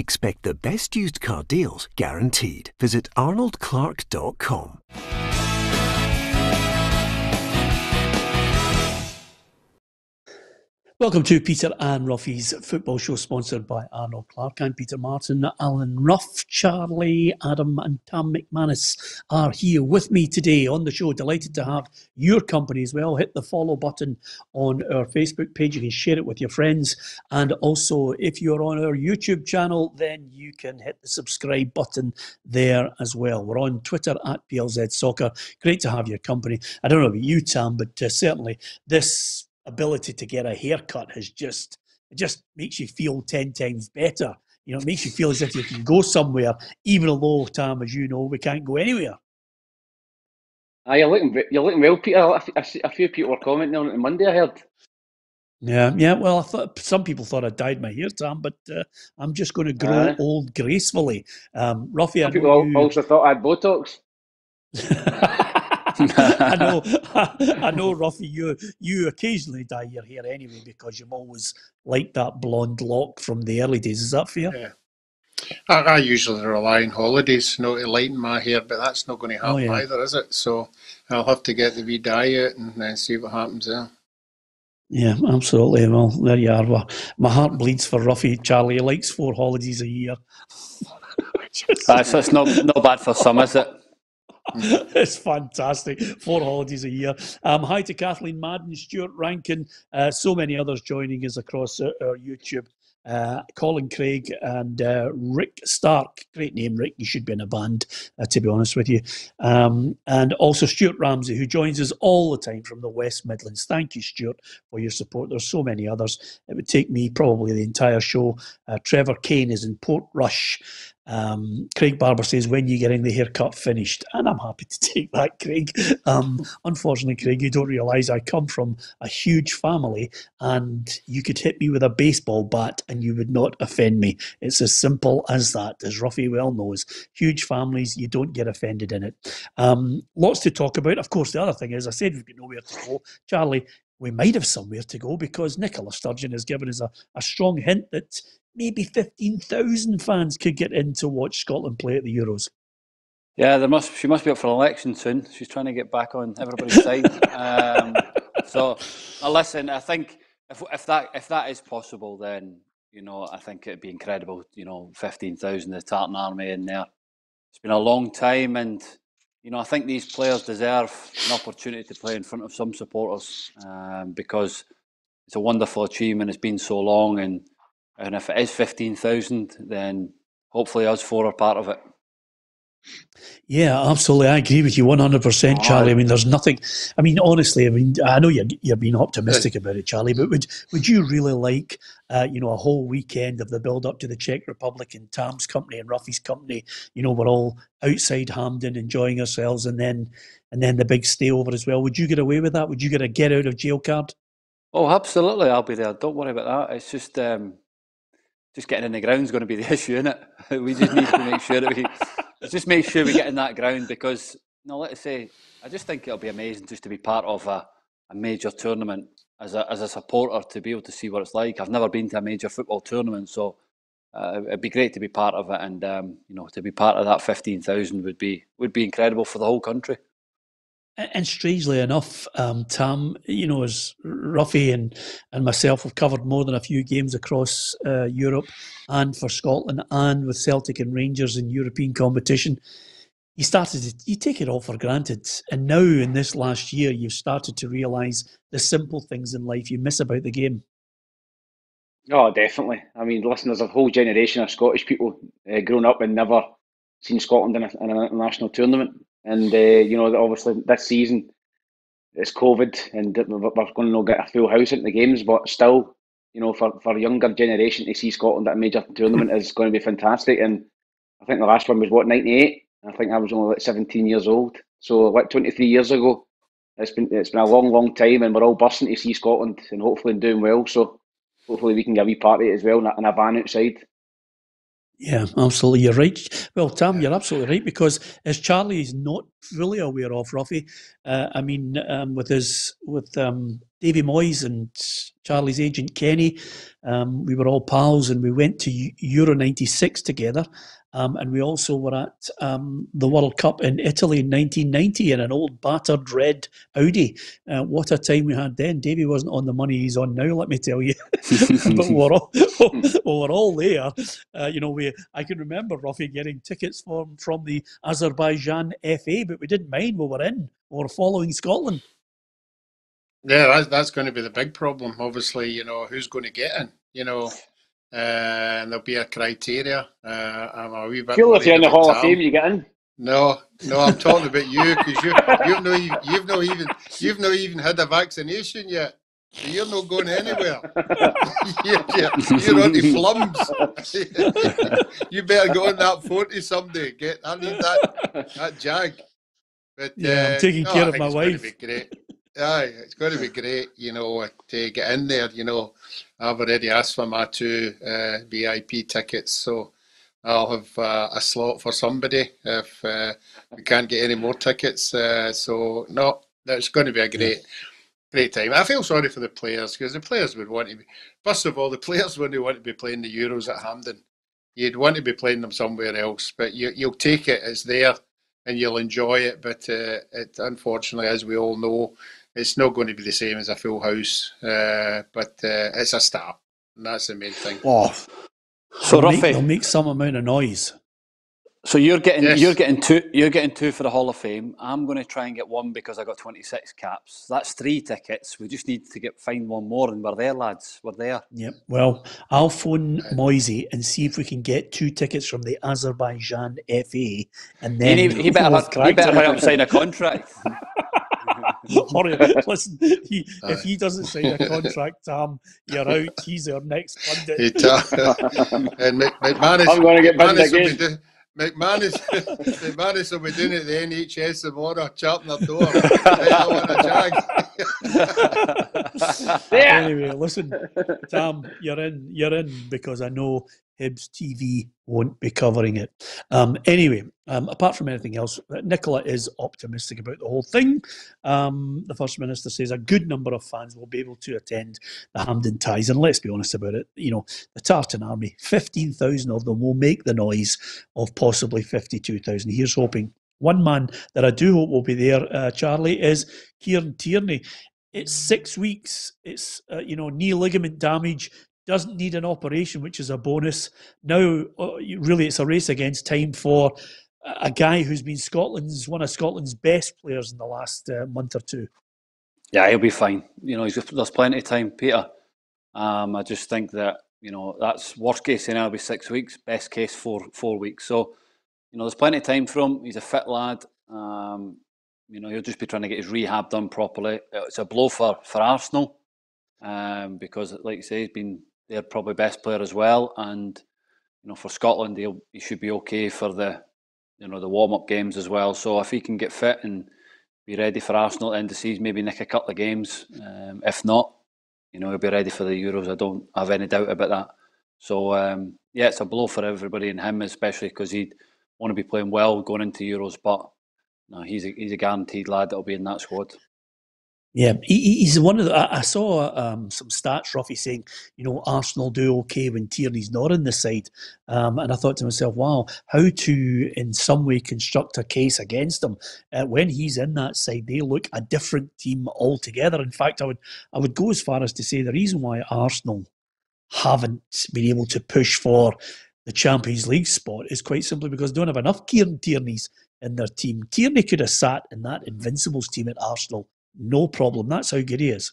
Expect the best used car deals guaranteed. Visit arnoldclark.com. Welcome to Peter and Roughie's football show, sponsored by Arnold Clark. I'm Peter Martin. Alan Rough, Charlie, Adam, and Tam McManus are here with me today on the show. Delighted to have your company as well. Hit the follow button on our Facebook page. You can share it with your friends. And also, if you're on our YouTube channel, then you can hit the subscribe button there as well. We're on Twitter at PLZ Soccer. Great to have your company. I don't know about you, Tam, but uh, certainly this ability to get a haircut has just it just makes you feel ten times better. You know, it makes you feel as if you can go somewhere, even though, Tam, as you know, we can't go anywhere. Ah, you're looking you're looking well, Peter. A, a few people were commenting on it on Monday. I heard. Yeah, yeah. Well, I thought some people thought I dyed my hair, Tom, but uh, I'm just going to grow uh, old gracefully. Um, Roughie, some people you... also thought I had Botox. I know, I know, Roughie. You you occasionally dye your hair anyway because you've always liked that blonde lock from the early days. Is that fair? Yeah. I, I usually rely on holidays, you know, to lighten my hair, but that's not going to oh, happen oh, yeah. either, is it? So I'll have to get the wee dye out and then see what happens there. Yeah, absolutely. Well, there you are. Well, my heart bleeds for Roughie. Charlie he likes four holidays a year. That's, that's not not bad for some, is it? it's fantastic. Four holidays a year. Um, hi to Kathleen Madden, Stuart Rankin, uh, so many others joining us across our, our YouTube. Uh, Colin Craig and uh, Rick Stark. Great name, Rick. You should be in a band, uh, to be honest with you. Um, and also Stuart Ramsey, who joins us all the time from the West Midlands. Thank you, Stuart, for your support. There's so many others. It would take me probably the entire show. Uh, Trevor Kane is in Portrush. Um, Craig Barber says, when you getting the haircut finished? And I'm happy to take that, Craig. Um, unfortunately, Craig, you don't realise I come from a huge family and you could hit me with a baseball bat and you would not offend me. It's as simple as that, as Roughie well knows. Huge families, you don't get offended in it. Um, lots to talk about. Of course, the other thing is, I said we've got nowhere to go. Charlie, we might have somewhere to go because Nicola Sturgeon has given us a, a strong hint that maybe 15,000 fans could get in to watch Scotland play at the Euros. Yeah, there must. She must be up for election soon. She's trying to get back on everybody's side. Um, so, uh, listen, I think if if that if that is possible, then you know I think it'd be incredible. You know, fifteen thousand the Tartan Army in there. It's been a long time, and you know I think these players deserve an opportunity to play in front of some supporters um, because it's a wonderful achievement. It's been so long, and and if it is 15,000, then hopefully us four are part of it. Yeah, absolutely. I agree with you 100%, Charlie. I mean, there's nothing. I mean, honestly, I mean, I know you're, you're being optimistic about it, Charlie, but would would you really like, uh, you know, a whole weekend of the build up to the Czech Republic and Tam's company and Roughie's company? You know, we're all outside Hampden enjoying ourselves, and then and then the big stay over as well. Would you get away with that? Would you get a get out of jail card? Oh, absolutely. I'll be there. Don't worry about that. It's just um, just getting in the ground is going to be the issue, isn't it? We just need to make sure that we just make sure we get in that ground because, you know, let's say, I just think it'll be amazing just to be part of a, a major tournament as a, as a supporter to be able to see what it's like. I've never been to a major football tournament, so uh, it'd be great to be part of it, and um, you know, to be part of that fifteen thousand would be would be incredible for the whole country. And strangely enough, um, Tam, you know, as Roughie and, and myself have covered more than a few games across uh, Europe and for Scotland and with Celtic and Rangers in European competition, you started to, you take it all for granted. And now in this last year, you've started to realise the simple things in life you miss about the game. Oh, definitely. I mean, listen, there's a whole generation of Scottish people uh, grown up and never seen Scotland in, a, in an international tournament. And uh, you know, obviously this season it's COVID, and we're going to get a full house into the games. But still, you know, for for a younger generation to see Scotland at a major tournament is going to be fantastic. And I think the last one was what '98. I think I was only like 17 years old. So like 23 years ago, it's been it's been a long, long time, and we're all bursting to see Scotland and hopefully doing well. So hopefully we can get a wee party as well in a, in a van outside. Yeah, absolutely. You're right. Well, Tam, you're absolutely right because as Charlie is not fully aware of, Roughie, uh, I mean, um, with his with um, Davy Moyes and Charlie's agent Kenny, um, we were all pals and we went to Euro '96 together. Um, and we also were at um, the World Cup in Italy in 1990 in an old battered red Audi. Uh, what a time we had then. Davy wasn't on the money he's on now, let me tell you. but we're all, we're all there. Uh, you know, we I can remember Roughie getting tickets from, from the Azerbaijan FA, but we didn't mind. We were in. Were following Scotland. Yeah, that's, that's going to be the big problem. Obviously, you know, who's going to get in? You know, uh, and there'll be a criteria. Uh, I'm a wee bit. Feel if you're in the Hall of Fame, you get in. No, no, I'm talking about you because you you've no you've not even you've not even had a vaccination yet. So you're not going anywhere. you're, you're, you're on the flums. you better go on that forty someday. Get I need that that jag. But yeah, uh, I'm taking no, care of my wife. Going to Be great. Aye, it's going to be great. You know, to get in there. You know, I've already asked for my two uh, VIP tickets, so I'll have uh, a slot for somebody if uh, we can't get any more tickets. Uh, so no, it's going to be a great, great time. I feel sorry for the players because the players would want to be. First of all, the players wouldn't want to be playing the Euros at Hampden. You'd want to be playing them somewhere else, but you, you'll take it. It's there, and you'll enjoy it. But uh, it, unfortunately, as we all know, it's not going to be the same as a full house, uh, but uh, it's a start, and that's the main thing. Oh, so they'll Roughie, make, they'll make some amount of noise. So you're getting yes. you're getting two you're getting two for the Hall of Fame. I'm going to try and get one because I got 26 caps. That's three tickets. We just need to get find one more, and we're there, lads. We're there. Yep. Well, I'll phone Moisey and see if we can get two tickets from the Azerbaijan FA, and then he, he better, he better hurry up sign a contract. listen, he, if he doesn't sign a contract, Tam, you're out. He's our next pundit. He and McManus, I'm going to get McManus again. Do, McManus, McManus will be doing it at the NHS tomorrow, chopping their door. anyway, listen, Tam, you're in. You're in because I know Hibs TV won't be covering it. Um, anyway, um, apart from anything else, Nicola is optimistic about the whole thing. Um, the First Minister says a good number of fans will be able to attend the Hampden Ties. And let's be honest about it, you know, the Tartan Army, 15,000 of them will make the noise of possibly 52,000. Here's hoping. One man that I do hope will be there, uh, Charlie, is Kieran Tierney it's six weeks. It's uh, you know knee ligament damage doesn't need an operation, which is a bonus. Now, uh, really, it's a race against time for a guy who's been Scotland's one of Scotland's best players in the last uh, month or two. Yeah, he'll be fine. You know, there's plenty of time, Peter. Um, I just think that you know that's worst case scenario be six weeks, best case four four weeks. So, you know, there's plenty of time for him. He's a fit lad. Um, you know, he'll just be trying to get his rehab done properly. It's a blow for for Arsenal um, because, like you say, he's been their probably best player as well. And you know, for Scotland, he should be okay for the you know the warm up games as well. So if he can get fit and be ready for Arsenal at the end of season, maybe nick a couple of games. Um, if not, you know, he'll be ready for the Euros. I don't have any doubt about that. So um, yeah, it's a blow for everybody and him especially because he'd want to be playing well going into Euros. But no, he's a, he's a guaranteed lad that'll be in that squad. Yeah, he, he's one of the. I saw um, some stats, Roughie, saying, you know, Arsenal do okay when Tierney's not in the side. Um, and I thought to myself, wow, how to in some way construct a case against him. Uh, when he's in that side, they look a different team altogether. In fact, I would, I would go as far as to say the reason why Arsenal haven't been able to push for the Champions League spot is quite simply because they don't have enough Kieran Tierneys in their team. Tierney could have sat in that Invincibles team at Arsenal no problem. That's how good he is.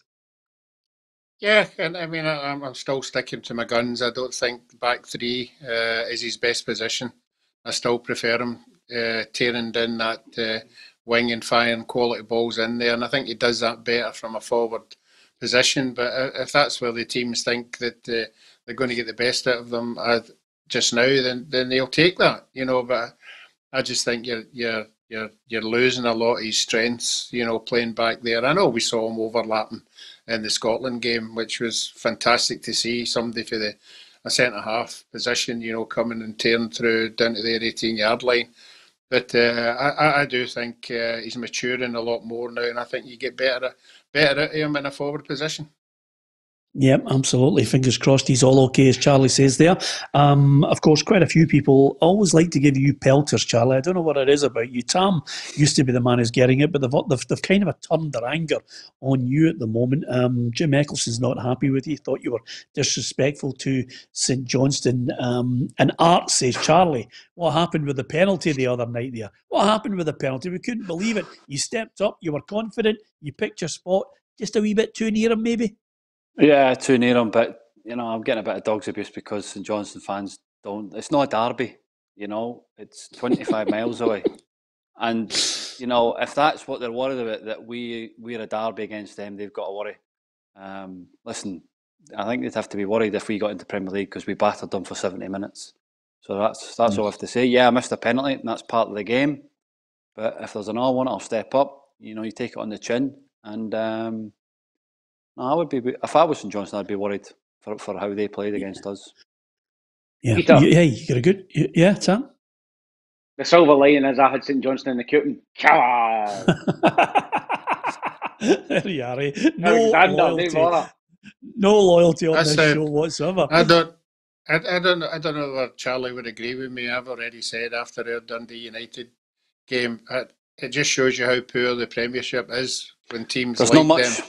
Yeah, and I mean, I, am still sticking to my guns. I don't think back three uh, is his best position. I still prefer him uh, tearing down that uh, wing and firing quality balls in there, and I think he does that better from a forward position. But if that's where the teams think that uh, they're going to get the best out of them uh, just now, then then they'll take that, you know. But I just think you're you're you're you're losing a lot of his strengths, you know, playing back there. I know we saw him overlapping in the Scotland game, which was fantastic to see somebody for the a centre half position, you know, coming and tearing through down to their 18 yard line. But uh, I, I do think uh, he's maturing a lot more now, and I think you get better better out of him in a forward position. Yep, absolutely. Fingers crossed he's all okay, as Charlie says there. Um, of course, quite a few people always like to give you pelters, Charlie. I don't know what it is about you. Tam used to be the man who's getting it, but they've, they've, they've kind of turned their anger on you at the moment. Um, Jim Eccleston's not happy with you, thought you were disrespectful to St Johnstone. Um, and Art says, Charlie, what happened with the penalty the other night there? What happened with the penalty? We couldn't believe it. You stepped up, you were confident, you picked your spot, just a wee bit too near him, maybe? Yeah, too near them, but you know, I'm getting a bit of dog's abuse because St Johnstone fans don't. It's not a derby, you know. It's 25 miles away, and you know, if that's what they're worried about, that we we're a derby against them, they've got to worry. Um, listen, I think they'd have to be worried if we got into Premier League because we battered them for 70 minutes. So that's that's mm. all I have to say. Yeah, I missed a penalty, and that's part of the game. But if there's an another one, I'll step up. You know, you take it on the chin, and um, I would be if I was St Johnstone, I'd be worried for for how they played against us. Yeah, Peter, yeah, you got a good yeah, Sam. The silver lining is I had St Johnstone in the Cutin. there you are. Eh? No loyalty, no loyalty on this show whatsoever. I don't. I, I don't. I don't know whether Charlie would agree with me. I've already said after our Dundee United game, it, it just shows you how poor the Premiership is when teams There's like not much. them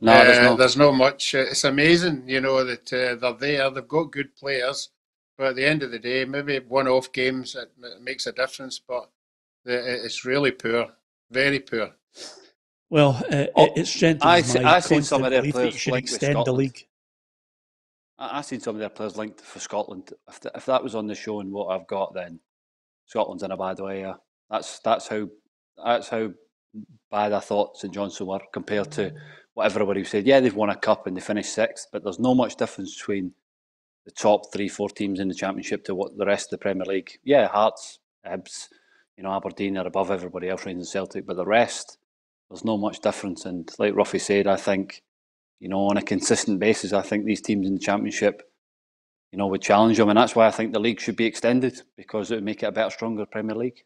no, there's, uh, no. there's not much. Uh, it's amazing, you know, that uh, they're there. They've got good players, but at the end of the day, maybe one-off games it, it makes a difference. But it's really poor, very poor. Well, uh, oh, it strengthens I see, my I seen some of their players linked extend the league. I, have seen some of their players linked for Scotland. If, the, if that was on the show and what I've got, then Scotland's in a bad way. Yeah. That's that's how that's how bad I thought St Johnstone were compared to what everybody said. Yeah, they've won a cup and they finished sixth, but there's no much difference between the top three, four teams in the championship to what the rest of the Premier League. Yeah, Hearts, Hibs, you know, Aberdeen are above everybody else, Rangers and Celtic, but the rest, there's no much difference. And like Roughie said, I think, you know, on a consistent basis, I think these teams in the championship, you know, would challenge them, and that's why I think the league should be extended because it would make it a better, stronger Premier League.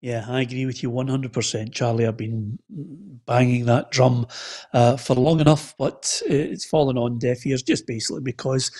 Yeah, I agree with you 100%, Charlie. I've been banging that drum uh, for long enough, but it's fallen on deaf ears just basically because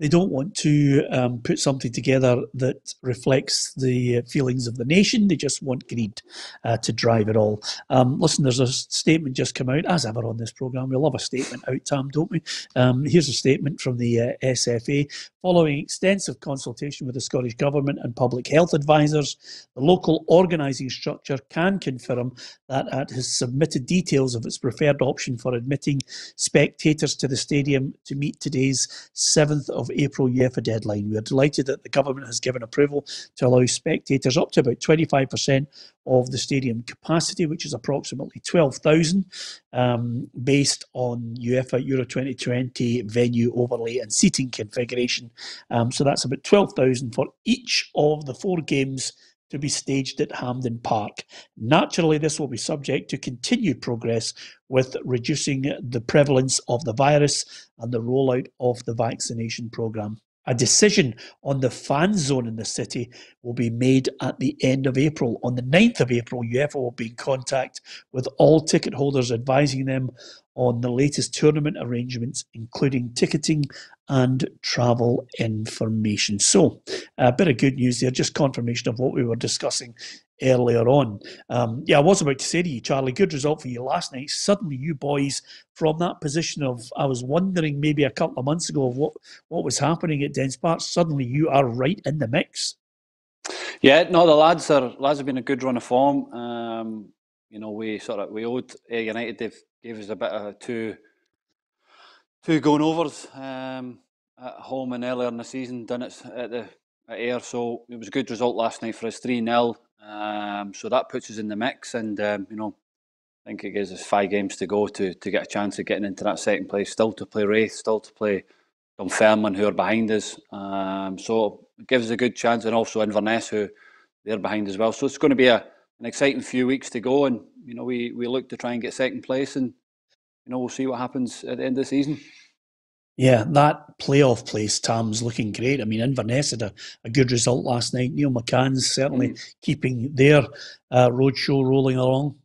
they don't want to um, put something together that reflects the feelings of the nation. They just want greed uh, to drive it all. Um, listen, there's a statement just come out, as ever on this programme. We love a statement out, Tam, don't we? Um, here's a statement from the uh, SFA. Following extensive consultation with the Scottish Government and public health advisors, the local organising structure can confirm that it has submitted details of its preferred option for admitting spectators to the stadium to meet today's 7th of April UEFA deadline. We are delighted that the government has given approval to allow spectators up to about 25% of the stadium capacity, which is approximately 12,000, um, based on UEFA Euro 2020 venue overlay and seating configuration. Um, so that's about 12,000 for each of the four games to be staged at Hampden Park. Naturally, this will be subject to continued progress with reducing the prevalence of the virus and the rollout of the vaccination programme. A decision on the fan zone in the city will be made at the end of April. On the 9th of April, UEFA will be in contact with all ticket holders, advising them on the latest tournament arrangements, including ticketing and travel information. So, a bit of good news there, just confirmation of what we were discussing earlier on. Um, yeah, I was about to say to you, Charlie, good result for you last night. Suddenly, you boys from that position of I was wondering maybe a couple of months ago of what what was happening at Dens Park. Suddenly, you are right in the mix. Yeah, no, the lads are lads have been a good run of form. Um, you know, we sort of we owed United. They've gave us a bit of two two going overs um, at home and earlier in the season. Done it at the at Ayr, so it was a good result last night for us, three 0 um, So that puts us in the mix, and um, you know, I think it gives us five games to go to to get a chance of getting into that second place. Still to play Raith, still to play Dunfermline, who are behind us. Um, so it gives us a good chance, and also Inverness, who they're behind as well. So it's going to be a an exciting few weeks to go, and you know we we look to try and get second place, and you know we'll see what happens at the end of the season. Yeah, that playoff place, Tam's looking great. I mean, Inverness had a, a good result last night. Neil McCann's certainly mm. keeping their uh, roadshow rolling along.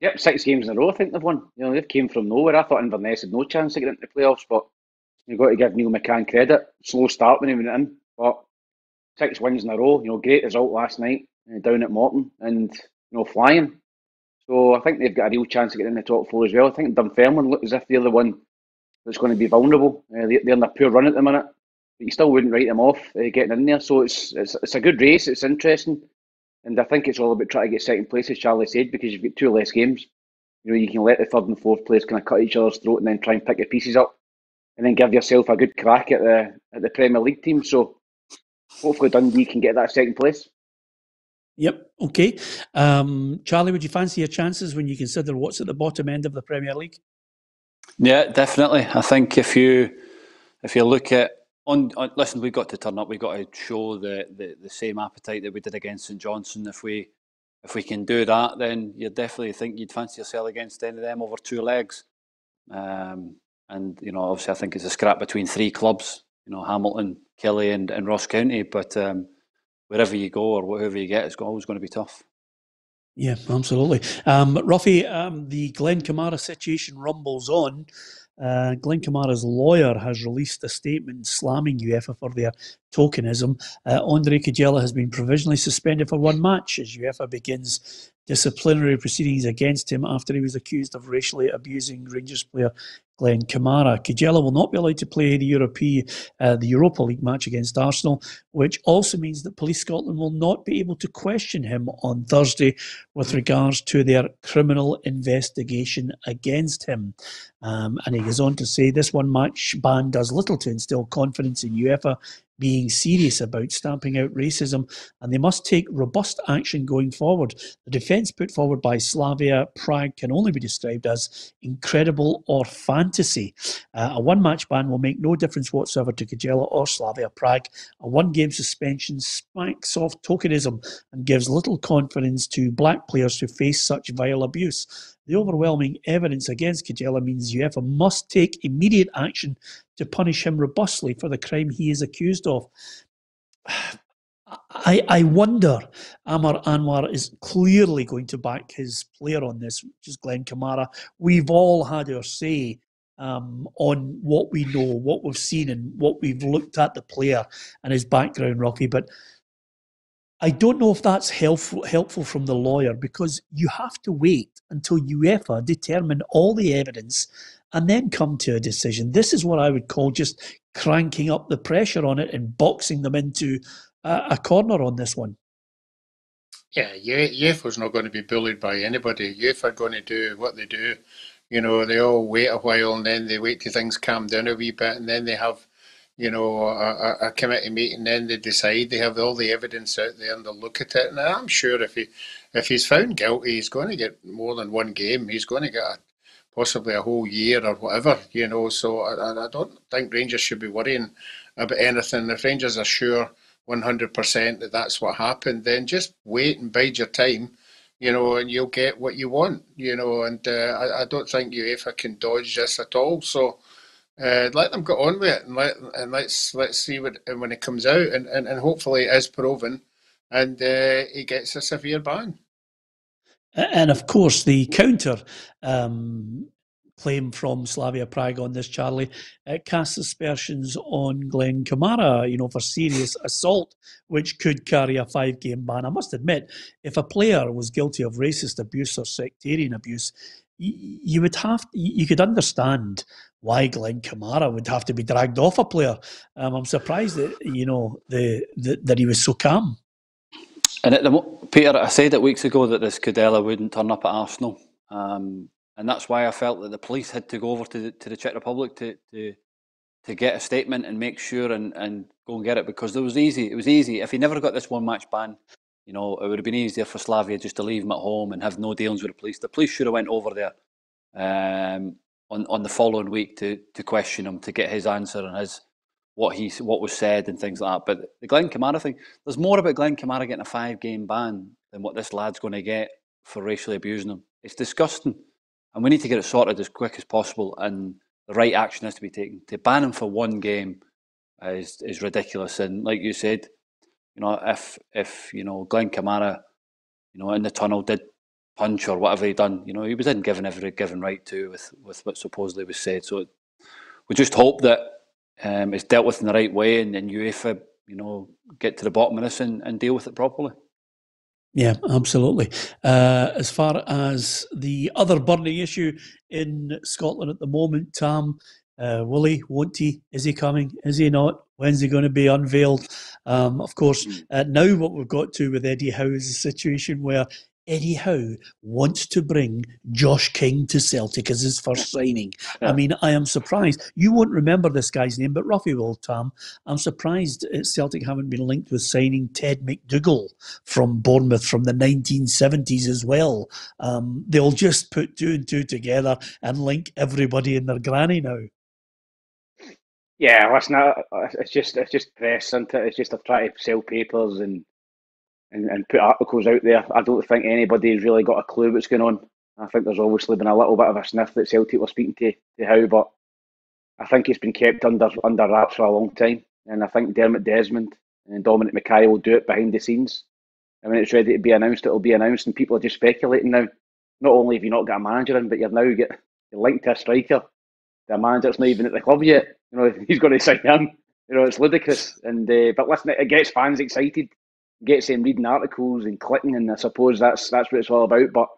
Yep, six games in a row. I think they've won. You know, they've came from nowhere. I thought Inverness had no chance to get into the playoffs, but you've got to give Neil McCann credit. Slow start when he went in, but six wins in a row. You know, great result last night uh, down at Morton, and you know, flying. So I think they've got a real chance to get in the top four as well. I think Dunfermline look as if they're the one that's going to be vulnerable. Uh, they, are in a poor run at the minute, but you still wouldn't write them off uh, getting in there. So it's, it's it's a good race. It's interesting, and I think it's all about trying to get second place, as Charlie said, because you've got two less games. You know, you can let the third and fourth place kind of cut each other's throat, and then try and pick your pieces up, and then give yourself a good crack at the at the Premier League team. So hopefully Dundee can get that second place. Yep. Okay. Um, Charlie, would you fancy your chances when you consider what's at the bottom end of the Premier League? Yeah, definitely. I think if you if you look at on, on listen, we've got to turn up. We've got to show the, the, the same appetite that we did against St Johnstone. If we if we can do that, then you definitely think you'd fancy yourself against any of them over two legs. Um, and you know, obviously, I think it's a scrap between three clubs. You know, Hamilton, Killie, and, and Ross County. But um, wherever you go or whatever you get, it's always going to be tough. Yeah, absolutely. Um, Roughie, um, the Glenn Kamara situation rumbles on. Uh, Glenn Kamara's lawyer has released a statement slamming UEFA for their tokenism. Uh, Andre Kudela has been provisionally suspended for one match as UEFA begins disciplinary proceedings against him after he was accused of racially abusing Rangers player Glenn Kamara. Kudela will not be allowed to play the uh, the Europa League match against Arsenal, which also means that Police Scotland will not be able to question him on Thursday with regards to their criminal investigation against him. Um, and he goes on to say this one match ban does little to instill confidence in UEFA being serious about stamping out racism, and they must take robust action going forward. The defence put forward by Slavia Prague can only be described as incredible or fantasy. Uh, a one match ban will make no difference whatsoever to Kudela or Slavia Prague. A one game suspension smacks off tokenism and gives little confidence to black players who face such vile abuse. The overwhelming evidence against Kudela means UEFA must take immediate action to punish him robustly for the crime he is accused of. I, I wonder, Aamer Anwar is clearly going to back his player on this, which is Glenn Kamara. We've all had our say um, on what we know, what we've seen, and what we've looked at the player and his background, Rocky. But I don't know if that's helpful helpful from the lawyer because you have to wait until UEFA determine all the evidence and then come to a decision. This is what I would call just cranking up the pressure on it and boxing them into a, a corner on this one. Yeah, UEFA's not going to be bullied by anybody. UEFA are going to do what they do. You know, they all wait a while and then they wait till things calm down a wee bit and then they have you know, a, a committee meeting, then they decide they have all the evidence out there and they'll look at it. And I'm sure if he if he's found guilty, he's going to get more than one game. He's going to get a, possibly a whole year or whatever, you know. So I, I don't think Rangers should be worrying about anything. If Rangers are sure 100% that that's what happened, then just wait and bide your time, you know, and you'll get what you want, you know. And uh, I, I don't think UEFA can dodge this at all. So uh, let them get on with it and let and let's let's see what and when it comes out and, and, and hopefully it is proven and uh, he gets a severe ban. And of course, the counter um, claim from Slavia Prague on this, Charlie, it casts aspersions on Glenn Kamara, you know, for serious assault, which could carry a five game ban. I must admit, if a player was guilty of racist abuse or sectarian abuse, you would have you could understand why Glenn Kamara would have to be dragged off a player. Um, I'm surprised that you know the, the, that he was so calm. And the Peter, I said it weeks ago that this Kudela wouldn't turn up at Arsenal, um, and that's why I felt that the police had to go over to the, to the Czech Republic to, to to get a statement and make sure and, and go and get it because it was easy. It was easy. If he never got this one match ban, you know, it would have been easier for Slavia just to leave him at home and have no dealings with the police. The police should have went over there um, on on the following week to to question him to get his answer and his what he what was said and things like that. But the Glenn Kamara thing, there's more about Glenn Kamara getting a five game ban than what this lad's going to get for racially abusing him. It's disgusting, and we need to get it sorted as quick as possible. And the right action has to be taken. To ban him for one game is is ridiculous. And like you said, you know, if if you know Glenn Kamara, you know, in the tunnel did punch or whatever he done, you know, he was in given every given right to with with what supposedly was said. So we just hope that um, it's dealt with in the right way, and, and UEFA, you know, get to the bottom of this and, and deal with it properly. Yeah, absolutely. Uh, as far as the other burning issue in Scotland at the moment, Tom, uh, will he? Won't he? Is he coming? Is he not? When's he going to be unveiled? Um, of course, hmm. uh, now what we've got to with Eddie Howe is a situation where Eddie Howe wants to bring Josh King to Celtic as his first signing. Yeah. I mean, I am surprised. You won't remember this guy's name, but Roughie will, Tom. I'm surprised Celtic haven't been linked with signing Ted MacDougall from Bournemouth from the 1970s as well. Um, they'll just put two and two together and link everybody in their granny now. Yeah, listen, it's just it's just press, isn't it? It's just a try to sell papers and and, and put articles out there. I don't think anybody's really got a clue what's going on. I think there's obviously been a little bit of a sniff that Celtic were speaking to, to Howe, but I think it's been kept under under wraps for a long time. And I think Dermot Desmond and Dominic McKay will do it behind the scenes. And when it's ready to be announced, it'll be announced, and people are just speculating now. Not only have you not got a manager in, but you're now get you're linked to a striker. The manager's not even at the club yet. You know he's going to sign him. You know it's ludicrous. And uh, but listen, it gets fans excited gets them reading articles and clicking, and I suppose that's that's what it's all about. But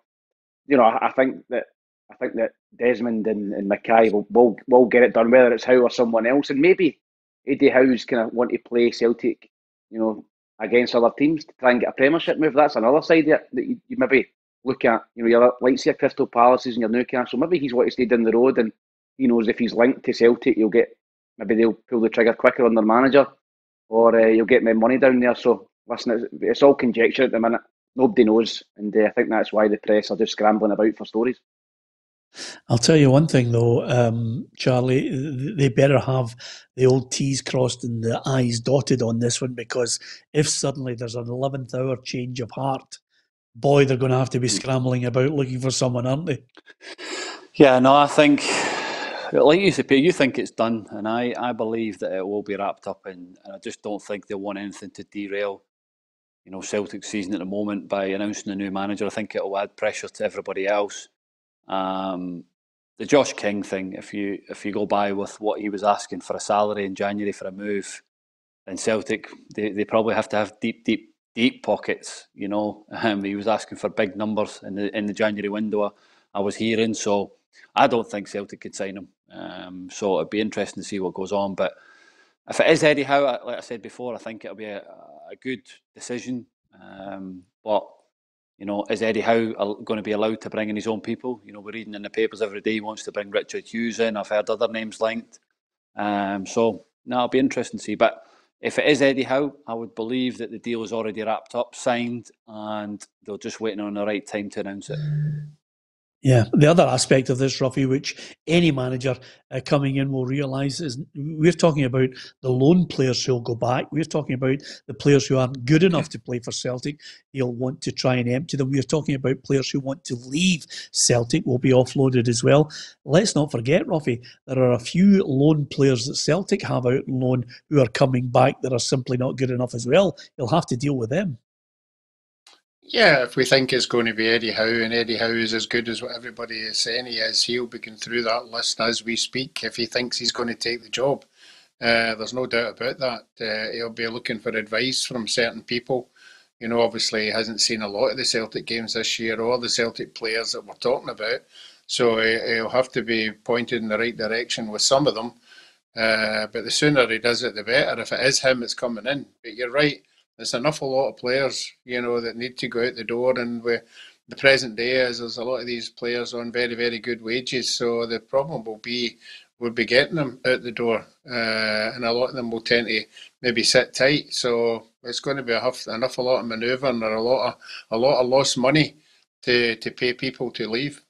you know, I, I think that I think that Desmond and, and McKay will, will will get it done, whether it's Howe or someone else, and maybe Eddie Howe's kind of want to play Celtic, you know, against other teams to try and get a Premiership move. That's another side that, that you, you maybe look at. You know, your like your Crystal Palaces and your Newcastle. Maybe he's want to stay down the road, and he knows if he's linked to Celtic, you'll get maybe they'll pull the trigger quicker on their manager, or uh, you'll get more money down there. So listen, it's, it's all conjecture at the minute. Nobody knows, and uh, I think that's why the press are just scrambling about for stories. I'll tell you one thing though, um, Charlie, they better have the old T's crossed and the I's dotted on this one because if suddenly there's an 11th hour change of heart, boy, they're going to have to be scrambling about looking for someone, aren't they? Yeah, no, I think like you said, you think it's done, and I, I believe that it will be wrapped up, and, and I just don't think they'll want anything to derail, you know, Celtic season at the moment by announcing a new manager. I think it'll add pressure to everybody else. Um, the Josh King thing, if you if you go by with what he was asking for a salary in January for a move, then Celtic they, they probably have to have deep, deep, deep pockets. You know, um, he was asking for big numbers in the in the January window. I was hearing so. I don't think Celtic could sign him. Um, so it'd be interesting to see what goes on. But if it is Eddie Howe, like I said before, I think it'll be a, a good decision. Um, but you know, is Eddie Howe going to be allowed to bring in his own people? You know, we're reading in the papers every day he wants to bring Richard Hughes in. I've heard other names linked. Um, so now it'll be interesting to see. But if it is Eddie Howe, I would believe that the deal is already wrapped up, signed, and they're just waiting on the right time to announce it. Yeah, the other aspect of this, Roughie, which any manager uh, coming in will realise is we're talking about the loan players who'll go back. We're talking about the players who aren't good enough to play for Celtic. He'll want to try and empty them. We're talking about players who want to leave Celtic will be offloaded as well. Let's not forget, Roughie, there are a few loan players that Celtic have out on loan who are coming back that are simply not good enough as well. He'll have to deal with them. Yeah, if we think it's going to be Eddie Howe and Eddie Howe is as good as what everybody is saying he is, he'll be going through that list as we speak if he thinks he's going to take the job. Uh, there's no doubt about that. Uh, he'll be looking for advice from certain people. You know, obviously, he hasn't seen a lot of the Celtic games this year or the Celtic players that we're talking about. So he'll have to be pointed in the right direction with some of them. Uh, but the sooner he does it, the better. If it is him, it's coming in. But you're right there's an awful lot of players, you know, that need to go out the door. And we, the present day is there's a lot of these players on very, very good wages. So the problem will be we'll be getting them out the door, uh, and a lot of them will tend to maybe sit tight. So it's going to be a huff, an awful lot of manoeuvring or a lot of a lot of lost money to to pay people to leave.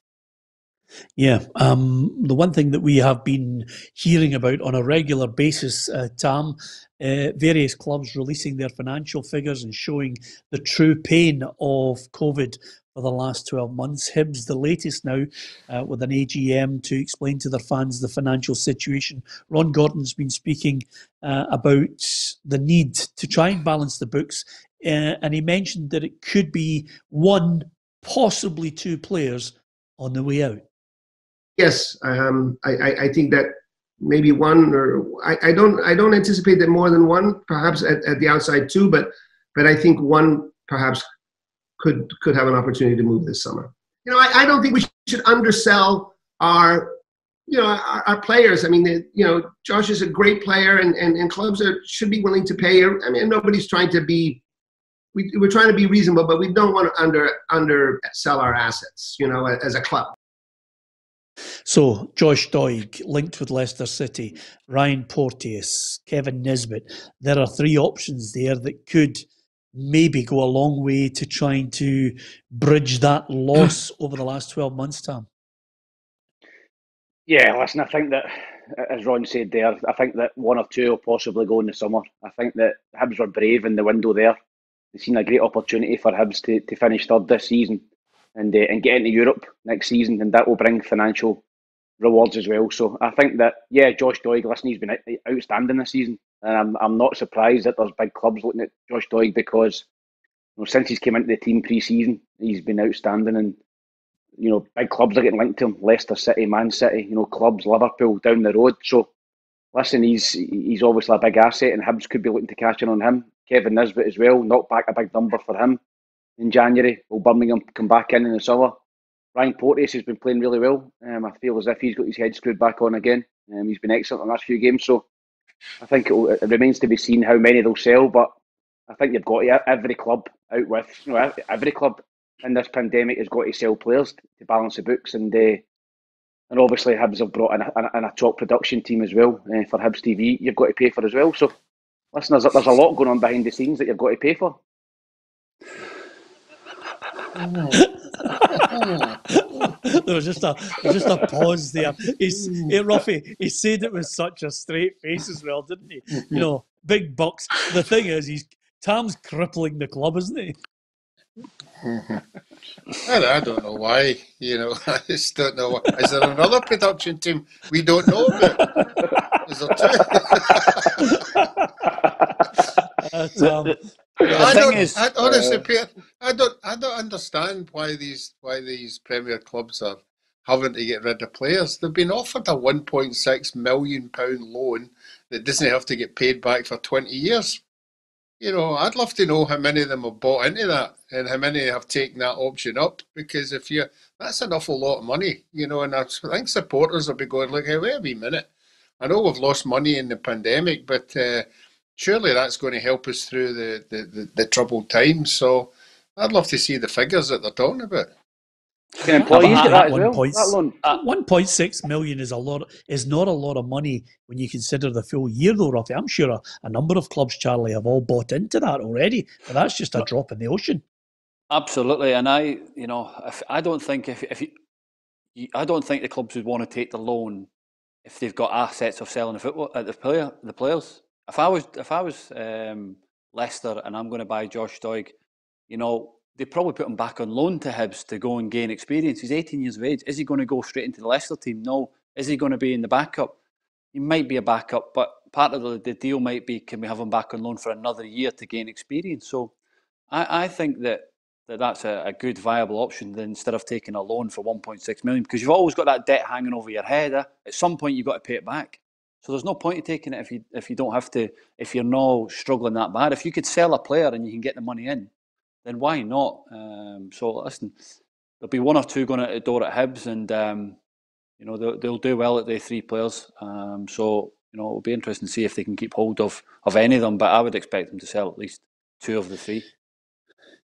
Yeah, um, the one thing that we have been hearing about on a regular basis, uh, Tam, uh, various clubs releasing their financial figures and showing the true pain of COVID for the last 12 months. Hibs, the latest now, uh, with an AGM to explain to their fans the financial situation. Ron Gordon's been speaking uh, about the need to try and balance the books, uh, and he mentioned that it could be one, possibly two players on the way out. Yes, um, I, I, think that maybe one or I, I don't I don't anticipate that more than one, perhaps at, at the outside too, but but I think one perhaps could could have an opportunity to move this summer. You know, I, I don't think we should undersell our you know our, our players. I mean, you know, Josh is a great player, and and, and clubs are, should be willing to pay. I mean, nobody's trying to be. We, we're trying to be reasonable, but we don't want to under undersell our assets. You know, as a club. So Josh Doig linked with Leicester City, Ryan Porteous, Kevin Nisbet. There are three options there that could maybe go a long way to trying to bridge that loss over the last 12 months, Tom? Yeah, listen, I think that, as Ron said there, I think that one or two will possibly go in the summer. I think that Hibs were brave in the window there. They've seen a great opportunity for Hibs to, to finish third this season and, uh, and get into Europe next season, and that will bring financial rewards as well. So I think that, yeah, Josh Doig, listen, he's been outstanding this season. And I'm, I'm not surprised that there's big clubs looking at Josh Doig because you know, since he's came into the team pre-season, he's been outstanding, and you know, big clubs are getting linked to him: Leicester City, Man City, you know, clubs, Liverpool down the road. So, listen, he's he's obviously a big asset, and Hibs could be looking to cash in on him. Kevin Nisbet as well, knocked back a big number for him in January. Will Birmingham come back in in the summer? Ryan Porteous has been playing really well. Um, I feel as if he's got his head screwed back on again. Um, he's been excellent in the last few games. So I think it, remains to be seen how many they'll sell, but I think you've got to, every club out with, you know, every club in this pandemic has got to sell players to balance the books, and uh, and obviously Hibs have brought in a, in a top production team as well uh, for Hibs TV. You've got to pay for as well. So, listen, there's, there's a lot going on behind the scenes that you've got to pay for. There was just a was just a pause there. He's hey, Roughie, he said it with such a straight face as well, didn't he? You know, big bucks. The thing is, he's Tam's crippling the club, isn't he? I, don't know why. You know, I just don't know. Why. Is there another production team we don't know about? Is there two? uh, Tom, I don't. Is, I, honestly, uh, Peter, I don't. I don't understand why these why these Premier clubs are having to get rid of players. They've been offered a 1.6 million pound loan that doesn't have to get paid back for 20 years. You know, I'd love to know how many of them have bought into that and how many have taken that option up. Because if you, that's an awful lot of money. You know, and I think supporters will be going, look, hey, wait a minute. I know we've lost money in the pandemic, but. Uh, surely that's going to help us through the, the, the, the troubled times. So I'd love to see the figures that they're talking about. Can employees get that as well? Point, One point six million is a lot. Is not a lot of money when you consider the full year, though. Roughly, I'm sure a, a, number of clubs, Charlie, have all bought into that already. But that's just a drop in the ocean. Absolutely, and I, you know, if, I don't think if if you, I don't think the clubs would want to take the loan if they've got assets of selling the football at uh, the player the players. If I was if I was um, Leicester and I'm going to buy Josh Doig, you know, they probably put him back on loan to Hibs to go and gain experience. He's 18 years of age. Is he going to go straight into the Leicester team? No. Is he going to be in the backup? He might be a backup, but part of the, the deal might be can we have him back on loan for another year to gain experience? So I, I think that, that that's a, a good viable option instead of taking a loan for 1.6 million because you've always got that debt hanging over your head. Eh? At some point, you've got to pay it back. So there's no point in taking it if you if you don't have to if you're not struggling that bad. If you could sell a player and you can get the money in, then why not? Um, so listen, there'll be one or two going out the door at Hibs, and um, you know they'll, they'll do well at the three players. Um, so you know it'll be interesting to see if they can keep hold of of any of them. But I would expect them to sell at least two of the three.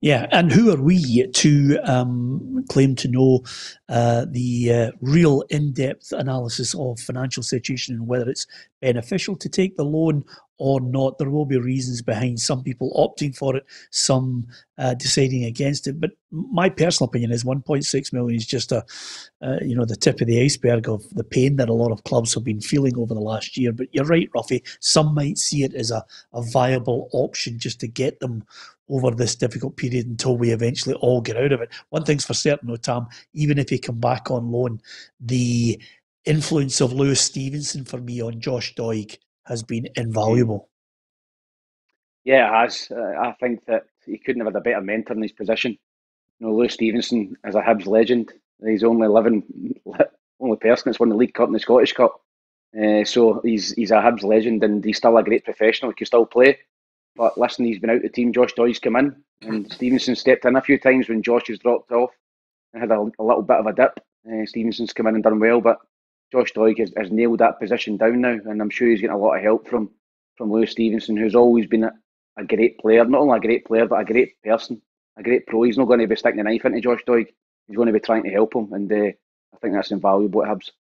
Yeah, and who are we to um, claim to know uh, the uh, real in depth analysis of financial situation and whether it's beneficial to take the loan or not? There will be reasons behind some people opting for it, some uh, deciding against it. But my personal opinion is 1.6 million is just a, uh, you know, the tip of the iceberg of the pain that a lot of clubs have been feeling over the last year. But you're right, Roughie. Some might see it as a, a viable option just to get them over this difficult period until we eventually all get out of it. One thing's for certain, though, Tam, even if he come back on loan, the influence of Lewis Stevenson for me on Josh Doig has been invaluable. Yeah, it has. Uh, I think that he couldn't have had a better mentor in his position. You know, Lewis Stevenson is a Hibs legend. He's only living, only person that's won the League Cup and the Scottish Cup. Uh, so he's he's a Hibs legend and he's still a great professional. He can still play. But listen, he's been out the team. Josh Doig's come in, and Stevenson stepped in a few times when Josh has dropped off and had a, a little bit of a dip. Uh, Stevenson's come in and done well, but Josh Doig has, has, nailed that position down now, and I'm sure he's getting a lot of help from from Lewis Stevenson, who's always been a, a great player, not only a great player but a great person, a great pro. He's not going to be sticking a knife into Josh Doig. He's going to be trying to help him, and uh, I think that's invaluable at Hibs.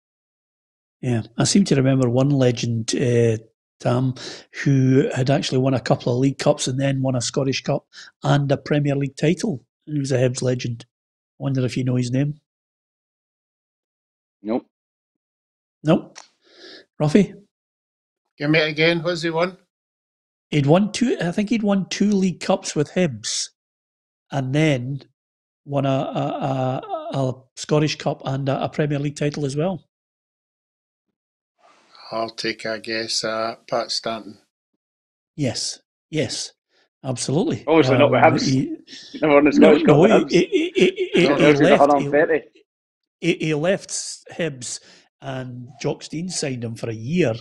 Yeah, I seem to remember one legend uh, Tam, who had actually won a couple of League Cups and then won a Scottish Cup and a Premier League title. And He was a Hibs legend. I Wonder if you know his name. Nope. Nope. Roughie? Give me it again. What's he won? He'd won two. I think he'd won two League Cups with Hibs, and then won a a, a, a Scottish Cup and a, a Premier League title as well. I'll take a guess at Pat Stanton. Yes, yes, absolutely. Obviously um, not with um, Hibs. He, never won the Scottish no, Cup no, he, he, he, he, left, he, he left Hibs and Jock Stein signed him for a year.